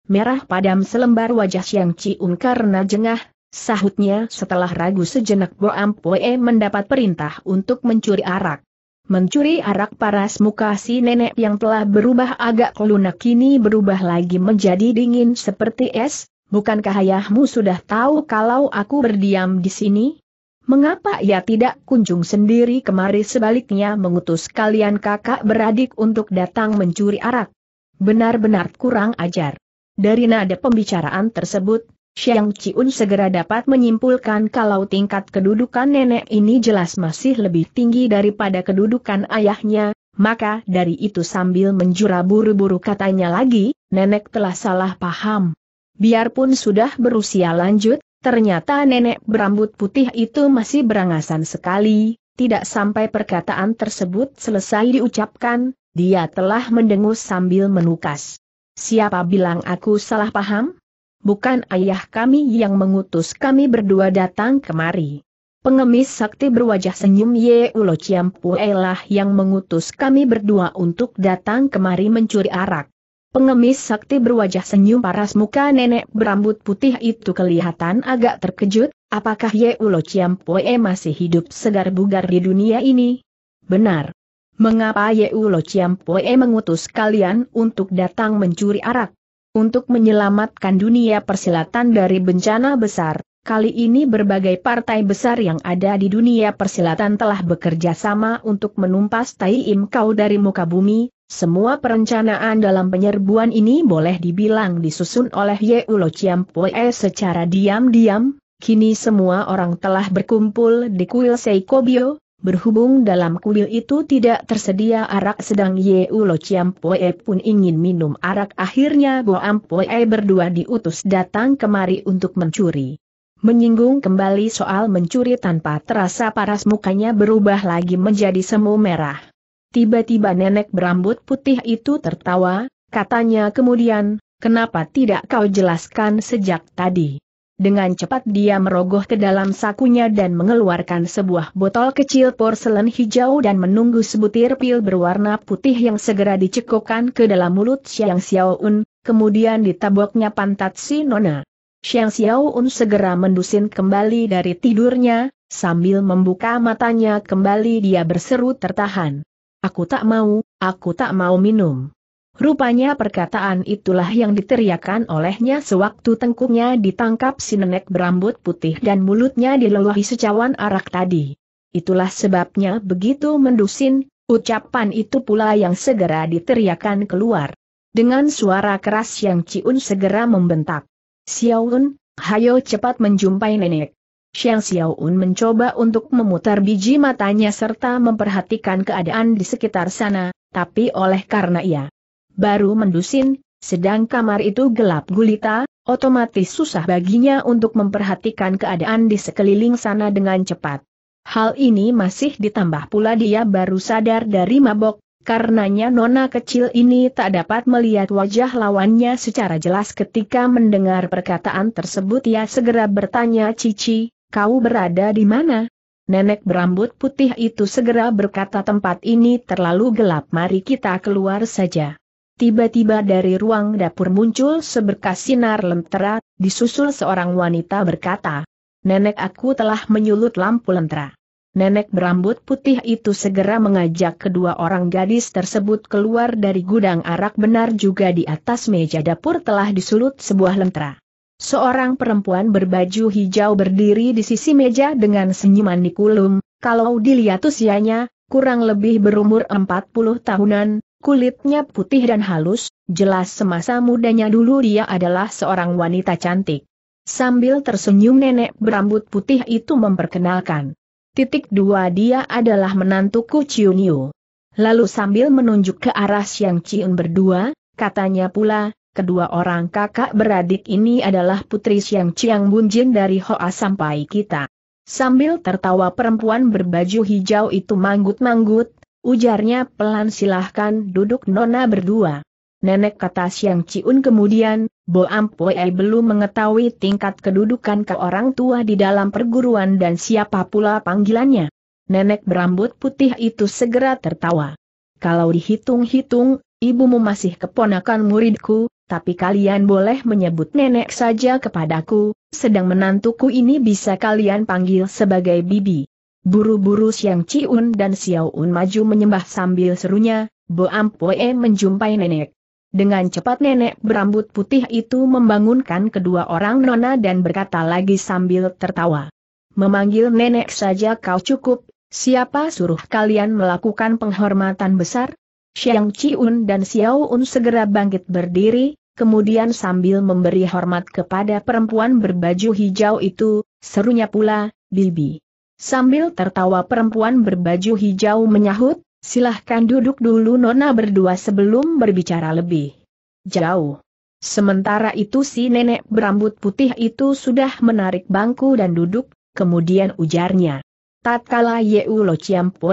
Merah padam selembar wajah Siang Ciun karena jengah, sahutnya setelah ragu sejenak Bo Ampoe mendapat perintah untuk mencuri arak. Mencuri arak paras muka si nenek yang telah berubah agak lunak kini berubah lagi menjadi dingin seperti es, bukankah ayahmu sudah tahu kalau aku berdiam di sini? Mengapa ia tidak kunjung sendiri kemari sebaliknya mengutus kalian kakak beradik untuk datang mencuri arak? Benar-benar kurang ajar. Dari nada pembicaraan tersebut, Xiang Ciun segera dapat menyimpulkan kalau tingkat kedudukan nenek ini jelas masih lebih tinggi daripada kedudukan ayahnya, maka dari itu sambil menjura buru-buru katanya lagi, nenek telah salah paham. Biarpun sudah berusia lanjut, ternyata nenek berambut putih itu masih berangasan sekali, tidak sampai perkataan tersebut selesai diucapkan, dia telah mendengus sambil menukas. Siapa bilang aku salah paham? Bukan ayah kami yang mengutus kami berdua datang kemari. Pengemis sakti berwajah senyum Ye Ulo Ciampu yang mengutus kami berdua untuk datang kemari mencuri arak. Pengemis sakti berwajah senyum paras muka nenek berambut putih itu kelihatan agak terkejut, apakah Ye Ulo masih hidup segar bugar di dunia ini? Benar. Mengapa Ye Ulo Ciampoe mengutus kalian untuk datang mencuri arak? Untuk menyelamatkan dunia persilatan dari bencana besar, kali ini berbagai partai besar yang ada di dunia persilatan telah bekerja sama untuk menumpas Tai Im Kau dari muka bumi, semua perencanaan dalam penyerbuan ini boleh dibilang disusun oleh Ye Ulo Chiampoe secara diam-diam, kini semua orang telah berkumpul di kuil Seikobio, berhubung dalam kuil itu tidak tersedia arak sedang Ye Ulo Chiampoe pun ingin minum arak akhirnya Bo Ampoe berdua diutus datang kemari untuk mencuri. Menyinggung kembali soal mencuri tanpa terasa paras mukanya berubah lagi menjadi semu merah. Tiba-tiba nenek berambut putih itu tertawa, katanya kemudian, kenapa tidak kau jelaskan sejak tadi? Dengan cepat dia merogoh ke dalam sakunya dan mengeluarkan sebuah botol kecil porselen hijau dan menunggu sebutir pil berwarna putih yang segera dicekokkan ke dalam mulut Xiang Xiaoun, kemudian ditaboknya pantat si Nona. Xiang Xiaoun segera mendusin kembali dari tidurnya, sambil membuka matanya kembali dia berseru tertahan. Aku tak mau, aku tak mau minum. Rupanya perkataan itulah yang diteriakan olehnya sewaktu tengkuknya ditangkap si nenek berambut putih dan mulutnya dileluhi secawan arak tadi. Itulah sebabnya begitu mendusin, ucapan itu pula yang segera diteriakan keluar. Dengan suara keras yang Ciun segera membentak. Xiaoun, hayo cepat menjumpai nenek. Xiang Xiaoun mencoba untuk memutar biji matanya serta memperhatikan keadaan di sekitar sana, tapi oleh karena ia baru mendusin, sedang kamar itu gelap gulita, otomatis susah baginya untuk memperhatikan keadaan di sekeliling sana dengan cepat. Hal ini masih ditambah pula dia baru sadar dari mabok, karenanya nona kecil ini tak dapat melihat wajah lawannya secara jelas ketika mendengar perkataan tersebut ia segera bertanya Cici, kau berada di mana? Nenek berambut putih itu segera berkata tempat ini terlalu gelap mari kita keluar saja. Tiba-tiba dari ruang dapur muncul seberkas sinar lentera, disusul seorang wanita berkata, Nenek aku telah menyulut lampu lentera. Nenek berambut putih itu segera mengajak kedua orang gadis tersebut keluar dari gudang arak benar juga di atas meja dapur telah disulut sebuah lentera. Seorang perempuan berbaju hijau berdiri di sisi meja dengan senyuman di kulum, kalau dilihat usianya, kurang lebih berumur 40 tahunan, kulitnya putih dan halus, jelas semasa mudanya dulu dia adalah seorang wanita cantik. Sambil tersenyum nenek berambut putih itu memperkenalkan. Titik dua dia adalah menantuku Ciunyu. Lalu sambil menunjuk ke arah Siang Ciun berdua, katanya pula, kedua orang kakak beradik ini adalah putri Siang Chiang Bunjin dari Hoa sampai kita. Sambil tertawa perempuan berbaju hijau itu manggut-manggut, ujarnya pelan silahkan duduk nona berdua. Nenek kata Siang Ciun kemudian, Bo Ampoe belum mengetahui tingkat kedudukan ke orang tua di dalam perguruan dan siapa pula panggilannya. Nenek berambut putih itu segera tertawa. Kalau dihitung-hitung, ibumu masih keponakan muridku, tapi kalian boleh menyebut nenek saja kepadaku, sedang menantuku ini bisa kalian panggil sebagai bibi. Buru-buru Siang Ciun dan Xiaoun maju menyembah sambil serunya, Bo Ampoe menjumpai nenek. Dengan cepat nenek berambut putih itu membangunkan kedua orang nona dan berkata lagi sambil tertawa. Memanggil nenek saja kau cukup, siapa suruh kalian melakukan penghormatan besar? Xiang Ciun dan Xiao Un segera bangkit berdiri, kemudian sambil memberi hormat kepada perempuan berbaju hijau itu, serunya pula, Bibi. Sambil tertawa perempuan berbaju hijau menyahut, silahkan duduk dulu nona berdua sebelum berbicara lebih jauh. Sementara itu si nenek berambut putih itu sudah menarik bangku dan duduk, kemudian ujarnya. Tatkala Yeu Lo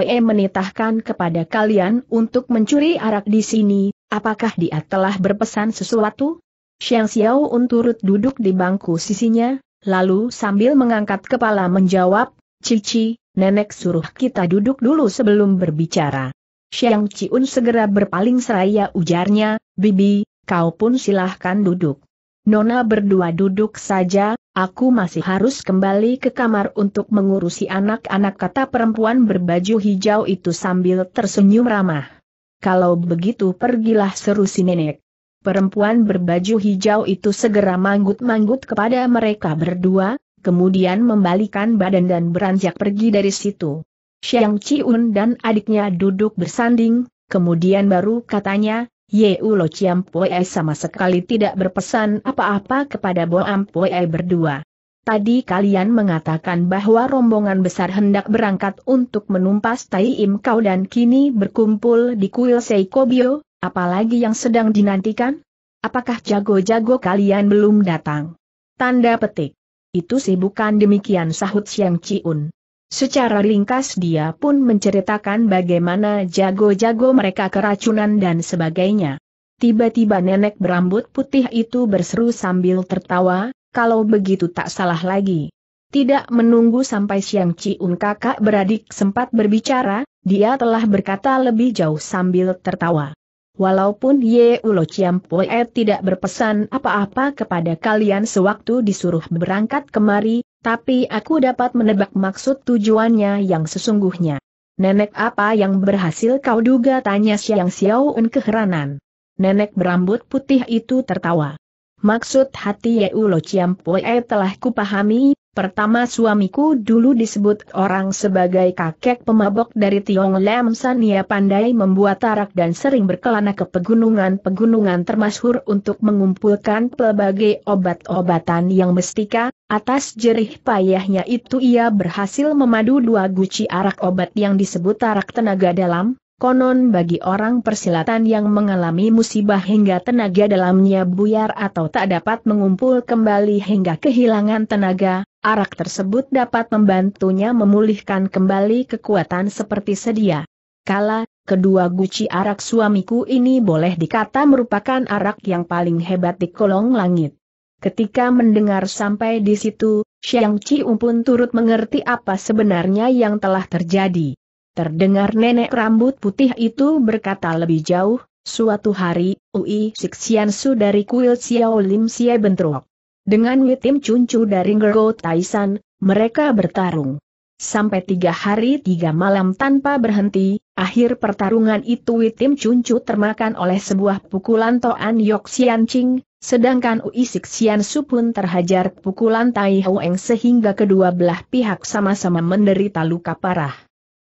menitahkan kepada kalian untuk mencuri arak di sini, apakah dia telah berpesan sesuatu? Xiang Xiao turut duduk di bangku sisinya, lalu sambil mengangkat kepala menjawab, Cici, nenek suruh kita duduk dulu sebelum berbicara. Xiang Ciun segera berpaling seraya ujarnya, Bibi, kau pun silahkan duduk. Nona berdua duduk saja, aku masih harus kembali ke kamar untuk mengurusi anak-anak kata perempuan berbaju hijau itu sambil tersenyum ramah. Kalau begitu pergilah seru si nenek. Perempuan berbaju hijau itu segera manggut-manggut kepada mereka berdua, kemudian membalikan badan dan beranjak pergi dari situ. Xiang Ciun dan adiknya duduk bersanding, kemudian baru katanya, Ye Ulo Chiam Poe sama sekali tidak berpesan apa-apa kepada Bo Am Poe berdua. Tadi kalian mengatakan bahwa rombongan besar hendak berangkat untuk menumpas Tai Im Kau dan kini berkumpul di kuil Seikobio, apalagi yang sedang dinantikan? Apakah jago-jago kalian belum datang? Tanda petik. Itu sih bukan demikian sahut Siang Ciun. Secara ringkas dia pun menceritakan bagaimana jago-jago mereka keracunan dan sebagainya. Tiba-tiba nenek berambut putih itu berseru sambil tertawa, kalau begitu tak salah lagi. Tidak menunggu sampai Siang Ciun kakak beradik sempat berbicara, dia telah berkata lebih jauh sambil tertawa. Walaupun Ye Ulo Poe tidak berpesan apa-apa kepada kalian sewaktu disuruh berangkat kemari, tapi aku dapat menebak maksud tujuannya yang sesungguhnya. Nenek apa yang berhasil kau duga tanya Siang Xiaoun keheranan. Nenek berambut putih itu tertawa. Maksud hati Yeu Lo Poe telah kupahami, Pertama suamiku dulu disebut orang sebagai kakek pemabok dari Tiong Lam San. Ia pandai membuat tarak dan sering berkelana ke pegunungan-pegunungan termasyhur untuk mengumpulkan pelbagai obat-obatan yang mestika, atas jerih payahnya itu ia berhasil memadu dua guci arak obat yang disebut tarak tenaga dalam, Konon bagi orang persilatan yang mengalami musibah hingga tenaga dalamnya buyar atau tak dapat mengumpul kembali hingga kehilangan tenaga, arak tersebut dapat membantunya memulihkan kembali kekuatan seperti sedia. Kala, kedua guci arak suamiku ini boleh dikata merupakan arak yang paling hebat di kolong langit. Ketika mendengar sampai di situ, Xiang Cium pun turut mengerti apa sebenarnya yang telah terjadi. Terdengar nenek rambut putih itu berkata lebih jauh, suatu hari, Ui Sixiansu dari kuil Xiao Lim Xie bentrok. Dengan Witim Cuncu dari Gergo Taisan, mereka bertarung. Sampai tiga hari tiga malam tanpa berhenti, akhir pertarungan itu Witim Cuncu termakan oleh sebuah pukulan Toan Yok Sian Ching, sedangkan Uisik Sian Su pun terhajar pukulan Tai Hueng sehingga kedua belah pihak sama-sama menderita luka parah.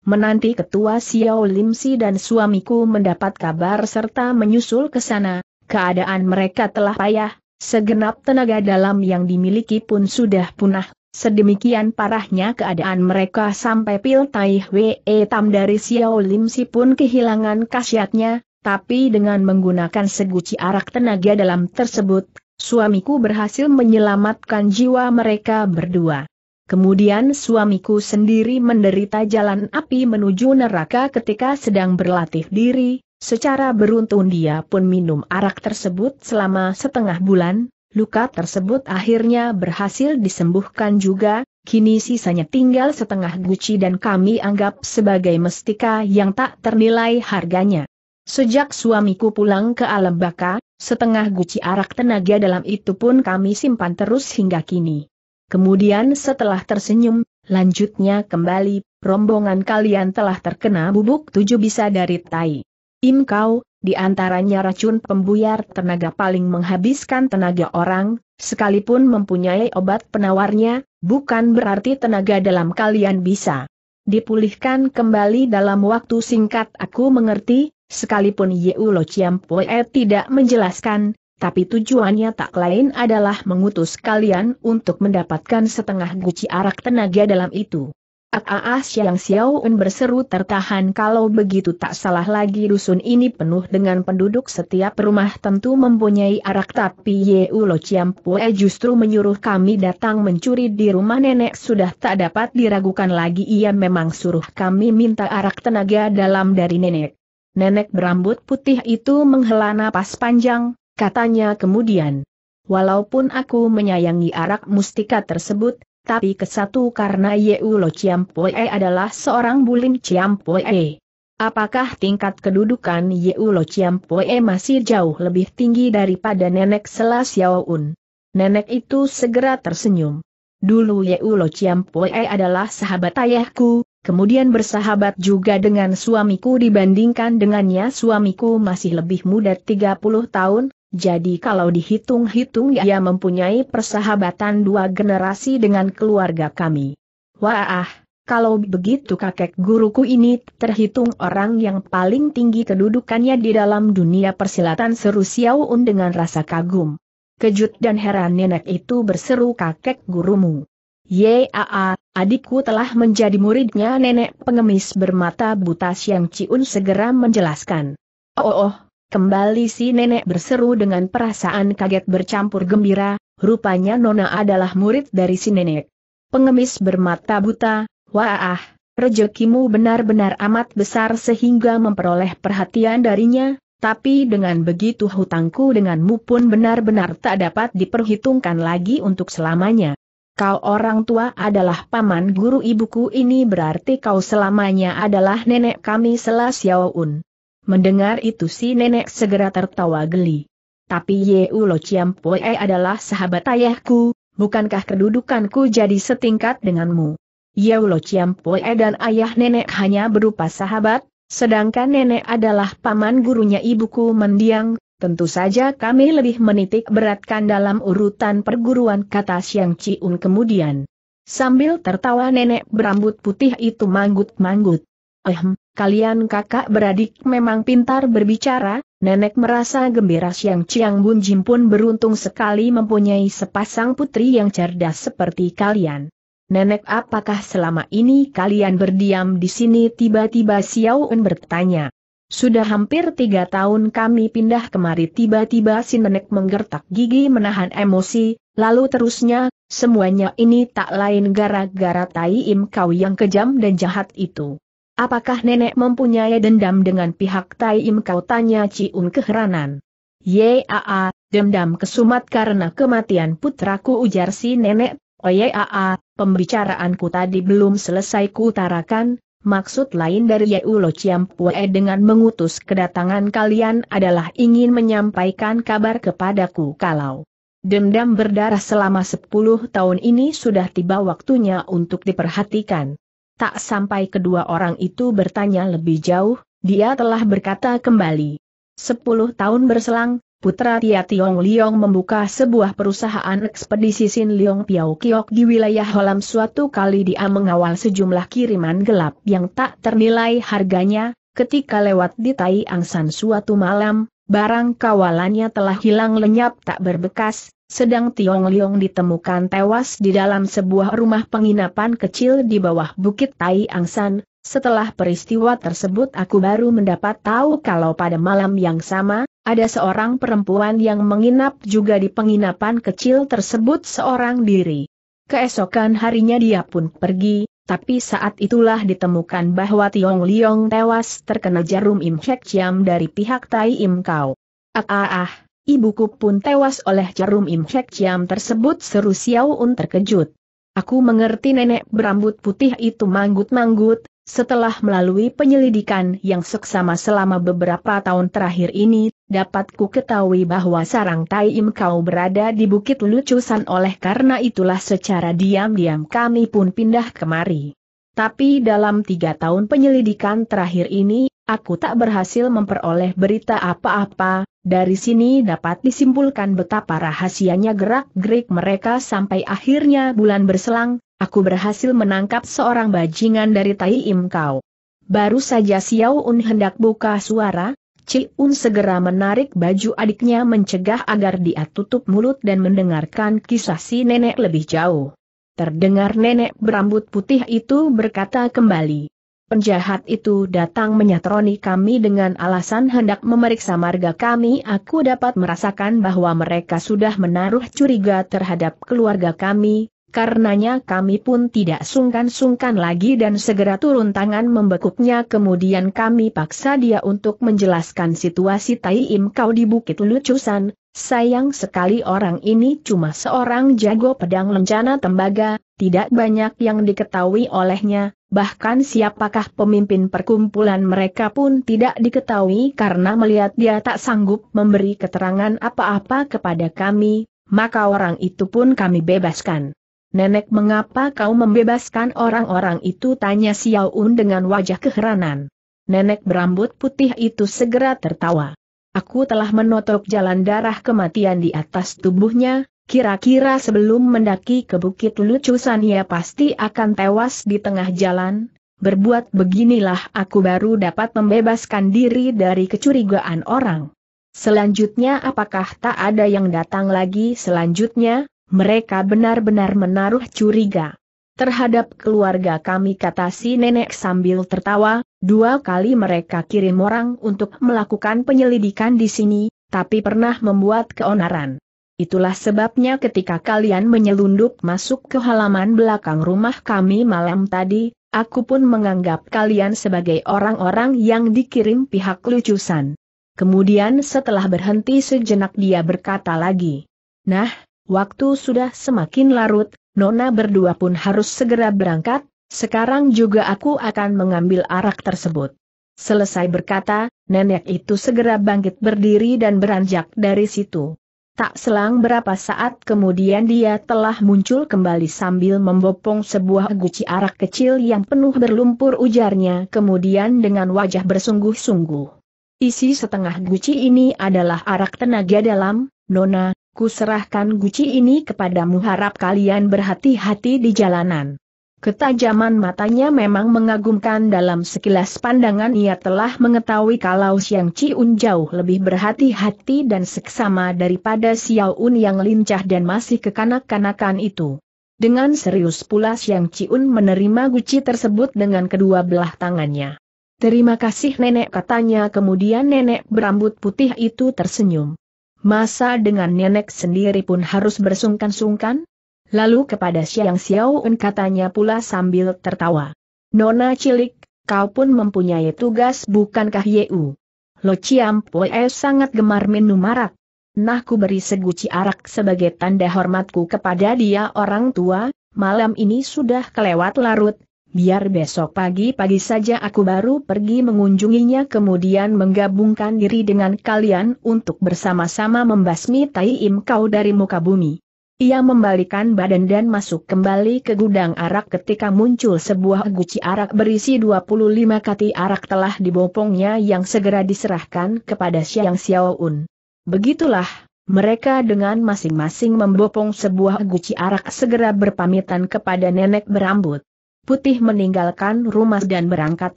Menanti ketua Xiao Lim Si dan suamiku mendapat kabar serta menyusul ke sana, keadaan mereka telah payah, Segenap tenaga dalam yang dimiliki pun sudah punah, sedemikian parahnya keadaan mereka sampai Pil Tai Hwe Tam dari Xiao Lim Si pun kehilangan khasiatnya, tapi dengan menggunakan seguci arak tenaga dalam tersebut, suamiku berhasil menyelamatkan jiwa mereka berdua. Kemudian suamiku sendiri menderita jalan api menuju neraka ketika sedang berlatih diri, Secara beruntun dia pun minum arak tersebut selama setengah bulan, luka tersebut akhirnya berhasil disembuhkan juga, kini sisanya tinggal setengah guci dan kami anggap sebagai mestika yang tak ternilai harganya. Sejak suamiku pulang ke alam baka, setengah guci arak tenaga dalam itu pun kami simpan terus hingga kini. Kemudian setelah tersenyum, lanjutnya kembali, rombongan kalian telah terkena bubuk tujuh bisa dari tai. Im kau, di antaranya racun pembuyar tenaga paling menghabiskan tenaga orang, sekalipun mempunyai obat penawarnya, bukan berarti tenaga dalam kalian bisa dipulihkan kembali dalam waktu singkat aku mengerti, sekalipun Yeu Lo Poe tidak menjelaskan, tapi tujuannya tak lain adalah mengutus kalian untuk mendapatkan setengah guci arak tenaga dalam itu. Aa Siang Xiaoun berseru tertahan kalau begitu tak salah lagi dusun ini penuh dengan penduduk setiap rumah tentu mempunyai arak tapi Ye Ulo Ciampue justru menyuruh kami datang mencuri di rumah nenek sudah tak dapat diragukan lagi ia memang suruh kami minta arak tenaga dalam dari nenek. Nenek berambut putih itu menghela napas panjang, katanya kemudian. Walaupun aku menyayangi arak mustika tersebut, tapi kesatu karena Yeu Lo Chiampoe adalah seorang bulim Chiampoe. Apakah tingkat kedudukan Yeu Lo Poe masih jauh lebih tinggi daripada nenek Sela Un? Nenek itu segera tersenyum. Dulu Yeu Lo Poe adalah sahabat ayahku, kemudian bersahabat juga dengan suamiku dibandingkan dengannya suamiku masih lebih muda 30 tahun, jadi kalau dihitung-hitung ia mempunyai persahabatan dua generasi dengan keluarga kami. Wah, kalau begitu kakek guruku ini terhitung orang yang paling tinggi kedudukannya di dalam dunia persilatan seru Xiaoun dengan rasa kagum. Kejut dan heran nenek itu berseru kakek gurumu. Yaa, adikku telah menjadi muridnya nenek pengemis bermata buta Siang Ciun segera menjelaskan. Oh, oh, Kembali si nenek berseru dengan perasaan kaget bercampur gembira, rupanya Nona adalah murid dari si nenek. Pengemis bermata buta, wah, rezekimu benar-benar amat besar sehingga memperoleh perhatian darinya, tapi dengan begitu hutangku denganmu pun benar-benar tak dapat diperhitungkan lagi untuk selamanya. Kau orang tua adalah paman guru ibuku ini berarti kau selamanya adalah nenek kami Selas Yaoun. Mendengar itu si nenek segera tertawa geli. Tapi Yeu Lo Poe adalah sahabat ayahku, bukankah kedudukanku jadi setingkat denganmu? Yeu Lo Poe dan ayah nenek hanya berupa sahabat, sedangkan nenek adalah paman gurunya ibuku mendiang, tentu saja kami lebih menitik beratkan dalam urutan perguruan kata Siang Ciun kemudian. Sambil tertawa nenek berambut putih itu manggut-manggut. Ehm, kalian kakak beradik memang pintar berbicara, nenek merasa gembira Siang Ciang Bun Jim pun beruntung sekali mempunyai sepasang putri yang cerdas seperti kalian. Nenek apakah selama ini kalian berdiam di sini tiba-tiba Xiao Un bertanya. Sudah hampir tiga tahun kami pindah kemari tiba-tiba si nenek menggertak gigi menahan emosi, lalu terusnya, semuanya ini tak lain gara-gara Tai Im Kau yang kejam dan jahat itu. Apakah nenek mempunyai dendam dengan pihak Tai Im kau tanya Ciun keheranan. Yaa, dendam kesumat karena kematian putraku ujar si nenek, oh yaa, pembicaraanku tadi belum selesai kutarakan, maksud lain dari Yeu Lo Pue dengan mengutus kedatangan kalian adalah ingin menyampaikan kabar kepadaku kalau dendam berdarah selama sepuluh tahun ini sudah tiba waktunya untuk diperhatikan. Tak sampai kedua orang itu bertanya lebih jauh, dia telah berkata kembali. Sepuluh tahun berselang, putra Tia Tiong Liong membuka sebuah perusahaan ekspedisi Sin Liong Piao Kiok di wilayah Holam suatu kali dia mengawal sejumlah kiriman gelap yang tak ternilai harganya, ketika lewat di Tai Angsan suatu malam, barang kawalannya telah hilang lenyap tak berbekas, sedang Tiong Liong ditemukan tewas di dalam sebuah rumah penginapan kecil di bawah Bukit Tai Angsan. Setelah peristiwa tersebut aku baru mendapat tahu kalau pada malam yang sama, ada seorang perempuan yang menginap juga di penginapan kecil tersebut seorang diri. Keesokan harinya dia pun pergi, tapi saat itulah ditemukan bahwa Tiong Liong tewas terkena jarum Im Hek Chiam dari pihak Tai Im Kau. Ah ah ah, Ibuku pun tewas oleh jarum Im Hek Chiam tersebut seru Xiao terkejut. Aku mengerti nenek berambut putih itu manggut-manggut, setelah melalui penyelidikan yang seksama selama beberapa tahun terakhir ini, dapat ku ketahui bahwa sarang Tai Im kau berada di Bukit Lucusan oleh karena itulah secara diam-diam kami pun pindah kemari. Tapi dalam tiga tahun penyelidikan terakhir ini, aku tak berhasil memperoleh berita apa-apa, dari sini dapat disimpulkan betapa rahasianya gerak-gerik mereka sampai akhirnya bulan berselang, aku berhasil menangkap seorang bajingan dari Tai Im Kau. Baru saja Xiao Un hendak buka suara, Ci Un segera menarik baju adiknya mencegah agar dia tutup mulut dan mendengarkan kisah si nenek lebih jauh. Terdengar nenek berambut putih itu berkata kembali penjahat itu datang menyatroni kami dengan alasan hendak memeriksa marga kami. Aku dapat merasakan bahwa mereka sudah menaruh curiga terhadap keluarga kami, karenanya kami pun tidak sungkan-sungkan lagi dan segera turun tangan membekuknya. Kemudian kami paksa dia untuk menjelaskan situasi Tai Im Kau di Bukit Lucusan, sayang sekali orang ini cuma seorang jago pedang lencana tembaga, tidak banyak yang diketahui olehnya, bahkan siapakah pemimpin perkumpulan mereka pun tidak diketahui karena melihat dia tak sanggup memberi keterangan apa-apa kepada kami, maka orang itu pun kami bebaskan. Nenek mengapa kau membebaskan orang-orang itu tanya Xiao Un dengan wajah keheranan. Nenek berambut putih itu segera tertawa. Aku telah menotok jalan darah kematian di atas tubuhnya, Kira-kira sebelum mendaki ke Bukit Lucusan ia pasti akan tewas di tengah jalan, berbuat beginilah aku baru dapat membebaskan diri dari kecurigaan orang. Selanjutnya apakah tak ada yang datang lagi selanjutnya, mereka benar-benar menaruh curiga. Terhadap keluarga kami kata si nenek sambil tertawa, dua kali mereka kirim orang untuk melakukan penyelidikan di sini, tapi pernah membuat keonaran. Itulah sebabnya ketika kalian menyelundup masuk ke halaman belakang rumah kami malam tadi, aku pun menganggap kalian sebagai orang-orang yang dikirim pihak lucusan. Kemudian setelah berhenti sejenak dia berkata lagi. Nah, waktu sudah semakin larut, Nona berdua pun harus segera berangkat, sekarang juga aku akan mengambil arak tersebut. Selesai berkata, nenek itu segera bangkit berdiri dan beranjak dari situ. Tak selang berapa saat kemudian dia telah muncul kembali sambil membopong sebuah guci arak kecil yang penuh berlumpur ujarnya kemudian dengan wajah bersungguh-sungguh. Isi setengah guci ini adalah arak tenaga dalam, Nona, kuserahkan guci ini kepadamu harap kalian berhati-hati di jalanan. Ketajaman matanya memang mengagumkan dalam sekilas pandangan ia telah mengetahui kalau Xiang Ciun jauh lebih berhati-hati dan seksama daripada Xiao Un yang lincah dan masih kekanak-kanakan itu. Dengan serius pula Xiang Ciun menerima guci tersebut dengan kedua belah tangannya. Terima kasih nenek katanya kemudian nenek berambut putih itu tersenyum. Masa dengan nenek sendiri pun harus bersungkan-sungkan? Lalu kepada Xiang Xiaoun katanya pula sambil tertawa. Nona cilik, kau pun mempunyai tugas bukankah Yeu? Lo Chiam Poe sangat gemar minum arak. Nah ku beri seguci arak sebagai tanda hormatku kepada dia orang tua, malam ini sudah kelewat larut, biar besok pagi-pagi saja aku baru pergi mengunjunginya kemudian menggabungkan diri dengan kalian untuk bersama-sama membasmi Tai Im kau dari muka bumi. Ia membalikan badan dan masuk kembali ke gudang arak ketika muncul sebuah guci arak berisi 25 kati arak telah dibopongnya yang segera diserahkan kepada Xiang Xiaoun. Begitulah, mereka dengan masing-masing membopong sebuah guci arak segera berpamitan kepada nenek berambut. Putih meninggalkan rumah dan berangkat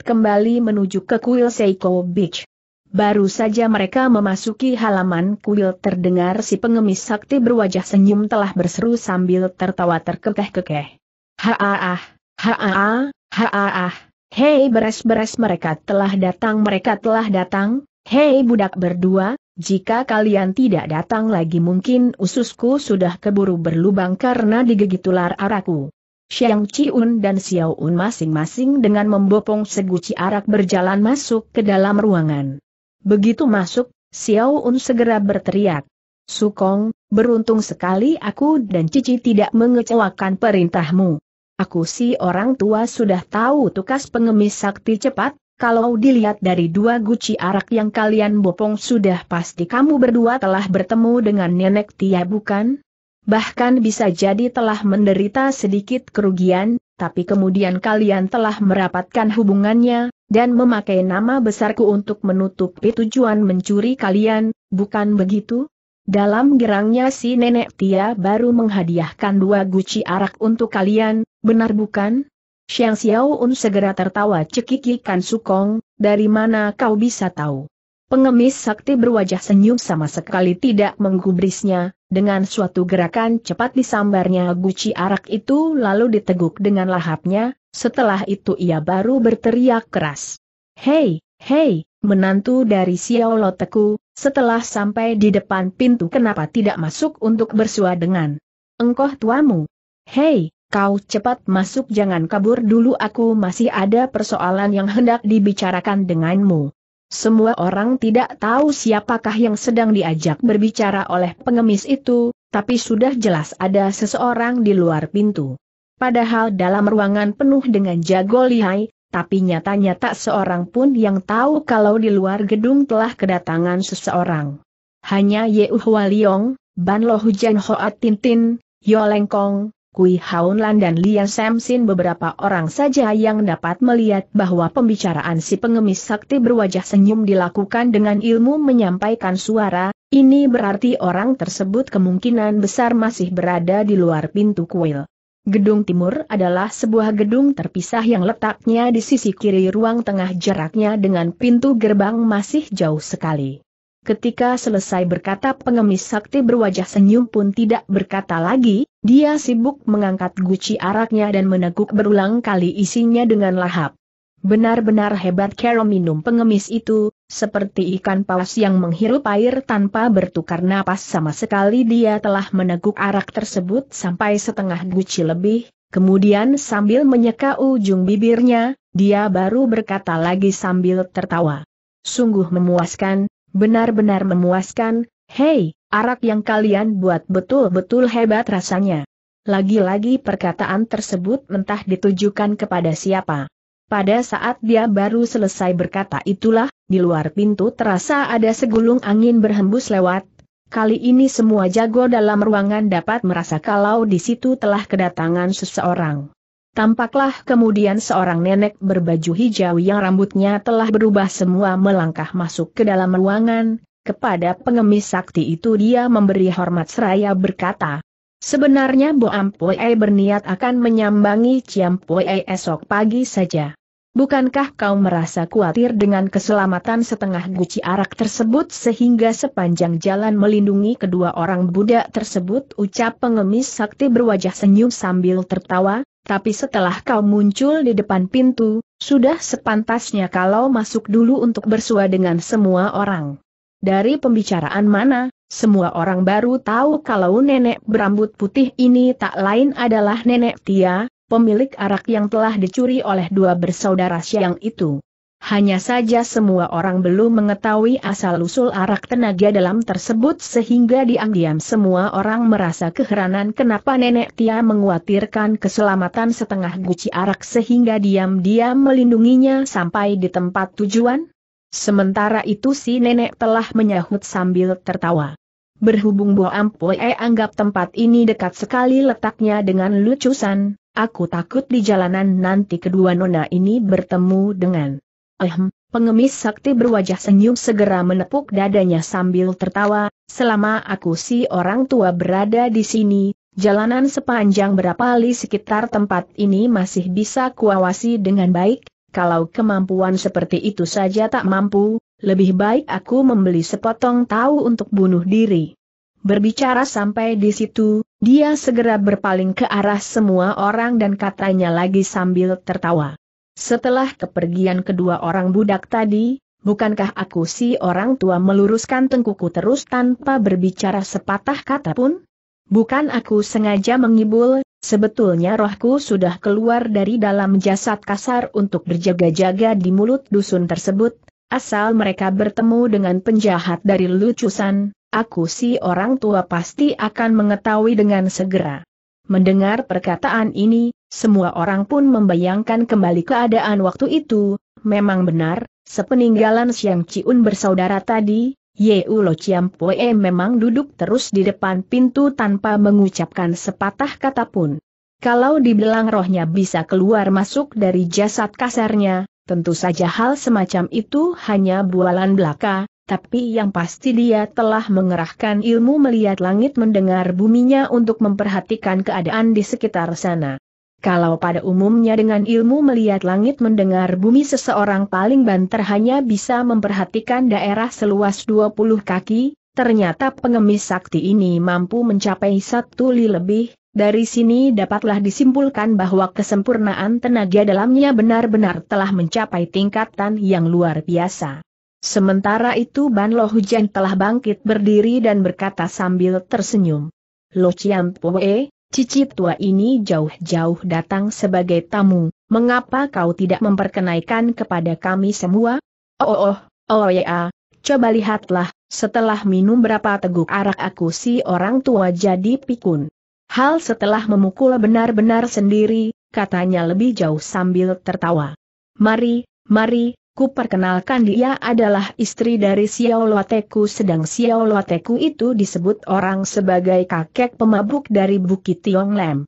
kembali menuju ke kuil Seiko Beach. Baru saja mereka memasuki halaman kuil terdengar si pengemis sakti berwajah senyum telah berseru sambil tertawa terkekeh-kekeh. Haa, haa, haa, hei beres-beres mereka telah datang mereka telah datang, hei budak berdua, jika kalian tidak datang lagi mungkin ususku sudah keburu berlubang karena digigit ular araku. Xiang Chiun dan Xiao Un masing-masing dengan membopong seguci arak berjalan masuk ke dalam ruangan. Begitu masuk, Xiao Un segera berteriak. Sukong, beruntung sekali aku dan Cici tidak mengecewakan perintahmu. Aku si orang tua sudah tahu tukas pengemis sakti cepat, kalau dilihat dari dua guci arak yang kalian bopong sudah pasti kamu berdua telah bertemu dengan nenek Tia bukan? Bahkan bisa jadi telah menderita sedikit kerugian, tapi kemudian kalian telah merapatkan hubungannya, dan memakai nama besarku untuk menutupi tujuan mencuri kalian, bukan begitu? Dalam gerangnya si nenek Tia baru menghadiahkan dua guci arak untuk kalian, benar bukan? Xiang Xiao Un segera tertawa cekikikan Sukong, dari mana kau bisa tahu? Pengemis sakti berwajah senyum sama sekali tidak menggubrisnya, dengan suatu gerakan cepat disambarnya guci arak itu lalu diteguk dengan lahapnya, setelah itu ia baru berteriak keras. Hei, hei, menantu dari Xiao Loteku, setelah sampai di depan pintu kenapa tidak masuk untuk bersua dengan engkoh tuamu? Hei, kau cepat masuk jangan kabur dulu aku masih ada persoalan yang hendak dibicarakan denganmu. Semua orang tidak tahu siapakah yang sedang diajak berbicara oleh pengemis itu, tapi sudah jelas ada seseorang di luar pintu. Padahal dalam ruangan penuh dengan jago lihai, tapi nyatanya tak seorang pun yang tahu kalau di luar gedung telah kedatangan seseorang. Hanya Yeu Hua Liong, Ban Lo Hujan Hoa Tintin, Yo Lengkong, Kui Haun Lan dan Lian Samsin beberapa orang saja yang dapat melihat bahwa pembicaraan si pengemis sakti berwajah senyum dilakukan dengan ilmu menyampaikan suara, ini berarti orang tersebut kemungkinan besar masih berada di luar pintu kuil. Gedung timur adalah sebuah gedung terpisah yang letaknya di sisi kiri ruang tengah jaraknya dengan pintu gerbang masih jauh sekali. Ketika selesai berkata pengemis sakti berwajah senyum pun tidak berkata lagi, dia sibuk mengangkat guci araknya dan meneguk berulang kali isinya dengan lahap. Benar-benar hebat cara minum pengemis itu, seperti ikan paus yang menghirup air tanpa bertukar napas sama sekali dia telah meneguk arak tersebut sampai setengah guci lebih, kemudian sambil menyeka ujung bibirnya, dia baru berkata lagi sambil tertawa. Sungguh memuaskan, benar-benar memuaskan, hei, arak yang kalian buat betul-betul hebat rasanya. Lagi-lagi perkataan tersebut mentah ditujukan kepada siapa. Pada saat dia baru selesai berkata itulah, di luar pintu terasa ada segulung angin berhembus lewat. Kali ini semua jago dalam ruangan dapat merasa kalau di situ telah kedatangan seseorang. Tampaklah kemudian seorang nenek berbaju hijau yang rambutnya telah berubah semua melangkah masuk ke dalam ruangan, kepada pengemis sakti itu dia memberi hormat seraya berkata, Sebenarnya Bo Ampoi berniat akan menyambangi Ciampoi esok pagi saja. Bukankah kau merasa khawatir dengan keselamatan setengah guci arak tersebut sehingga sepanjang jalan melindungi kedua orang budak tersebut ucap pengemis sakti berwajah senyum sambil tertawa, tapi setelah kau muncul di depan pintu, sudah sepantasnya kalau masuk dulu untuk bersua dengan semua orang. Dari pembicaraan mana, semua orang baru tahu kalau nenek berambut putih ini tak lain adalah nenek Tia, pemilik arak yang telah dicuri oleh dua bersaudara siang itu. Hanya saja semua orang belum mengetahui asal-usul arak tenaga dalam tersebut sehingga diam-diam semua orang merasa keheranan kenapa nenek Tia menguatirkan keselamatan setengah guci arak sehingga diam-diam melindunginya sampai di tempat tujuan. Sementara itu si nenek telah menyahut sambil tertawa. Berhubung Bo Ampoe anggap tempat ini dekat sekali letaknya dengan lucusan, aku takut di jalanan nanti kedua nona ini bertemu dengan... Ehm, pengemis sakti berwajah senyum segera menepuk dadanya sambil tertawa, selama aku si orang tua berada di sini, jalanan sepanjang berapa li sekitar tempat ini masih bisa kuawasi dengan baik, kalau kemampuan seperti itu saja tak mampu, lebih baik aku membeli sepotong tahu untuk bunuh diri. Berbicara sampai di situ, dia segera berpaling ke arah semua orang dan katanya lagi sambil tertawa. Setelah kepergian kedua orang budak tadi, bukankah aku si orang tua meluruskan tengkuku terus tanpa berbicara sepatah kata pun? Bukan aku sengaja mengibul, sebetulnya rohku sudah keluar dari dalam jasad kasar untuk berjaga-jaga di mulut dusun tersebut, asal mereka bertemu dengan penjahat dari lucusan, aku si orang tua pasti akan mengetahui dengan segera. Mendengar perkataan ini, semua orang pun membayangkan kembali keadaan waktu itu, memang benar, sepeninggalan Siang Ciun bersaudara tadi, Yeu Lo Poe memang duduk terus di depan pintu tanpa mengucapkan sepatah kata pun. Kalau dibilang rohnya bisa keluar masuk dari jasad kasarnya, tentu saja hal semacam itu hanya bualan belaka, tapi yang pasti dia telah mengerahkan ilmu melihat langit mendengar buminya untuk memperhatikan keadaan di sekitar sana. Kalau pada umumnya dengan ilmu melihat langit mendengar bumi seseorang paling banter hanya bisa memperhatikan daerah seluas 20 kaki, ternyata pengemis sakti ini mampu mencapai satu li lebih, dari sini dapatlah disimpulkan bahwa kesempurnaan tenaga dalamnya benar-benar telah mencapai tingkatan yang luar biasa. Sementara itu Ban Lo Hujan telah bangkit berdiri dan berkata sambil tersenyum. Lo Chiam Poe, Cicit tua ini jauh-jauh datang sebagai tamu, mengapa kau tidak memperkenaikan kepada kami semua? Oh oh, oh, oh ya, coba lihatlah, setelah minum berapa teguk arak aku si orang tua jadi pikun. Hal setelah memukul benar-benar sendiri, katanya lebih jauh sambil tertawa. Mari, mari, ku perkenalkan dia adalah istri dari Xiao Luateku sedang Xiao Luateku itu disebut orang sebagai kakek pemabuk dari Bukit Tiong Lem.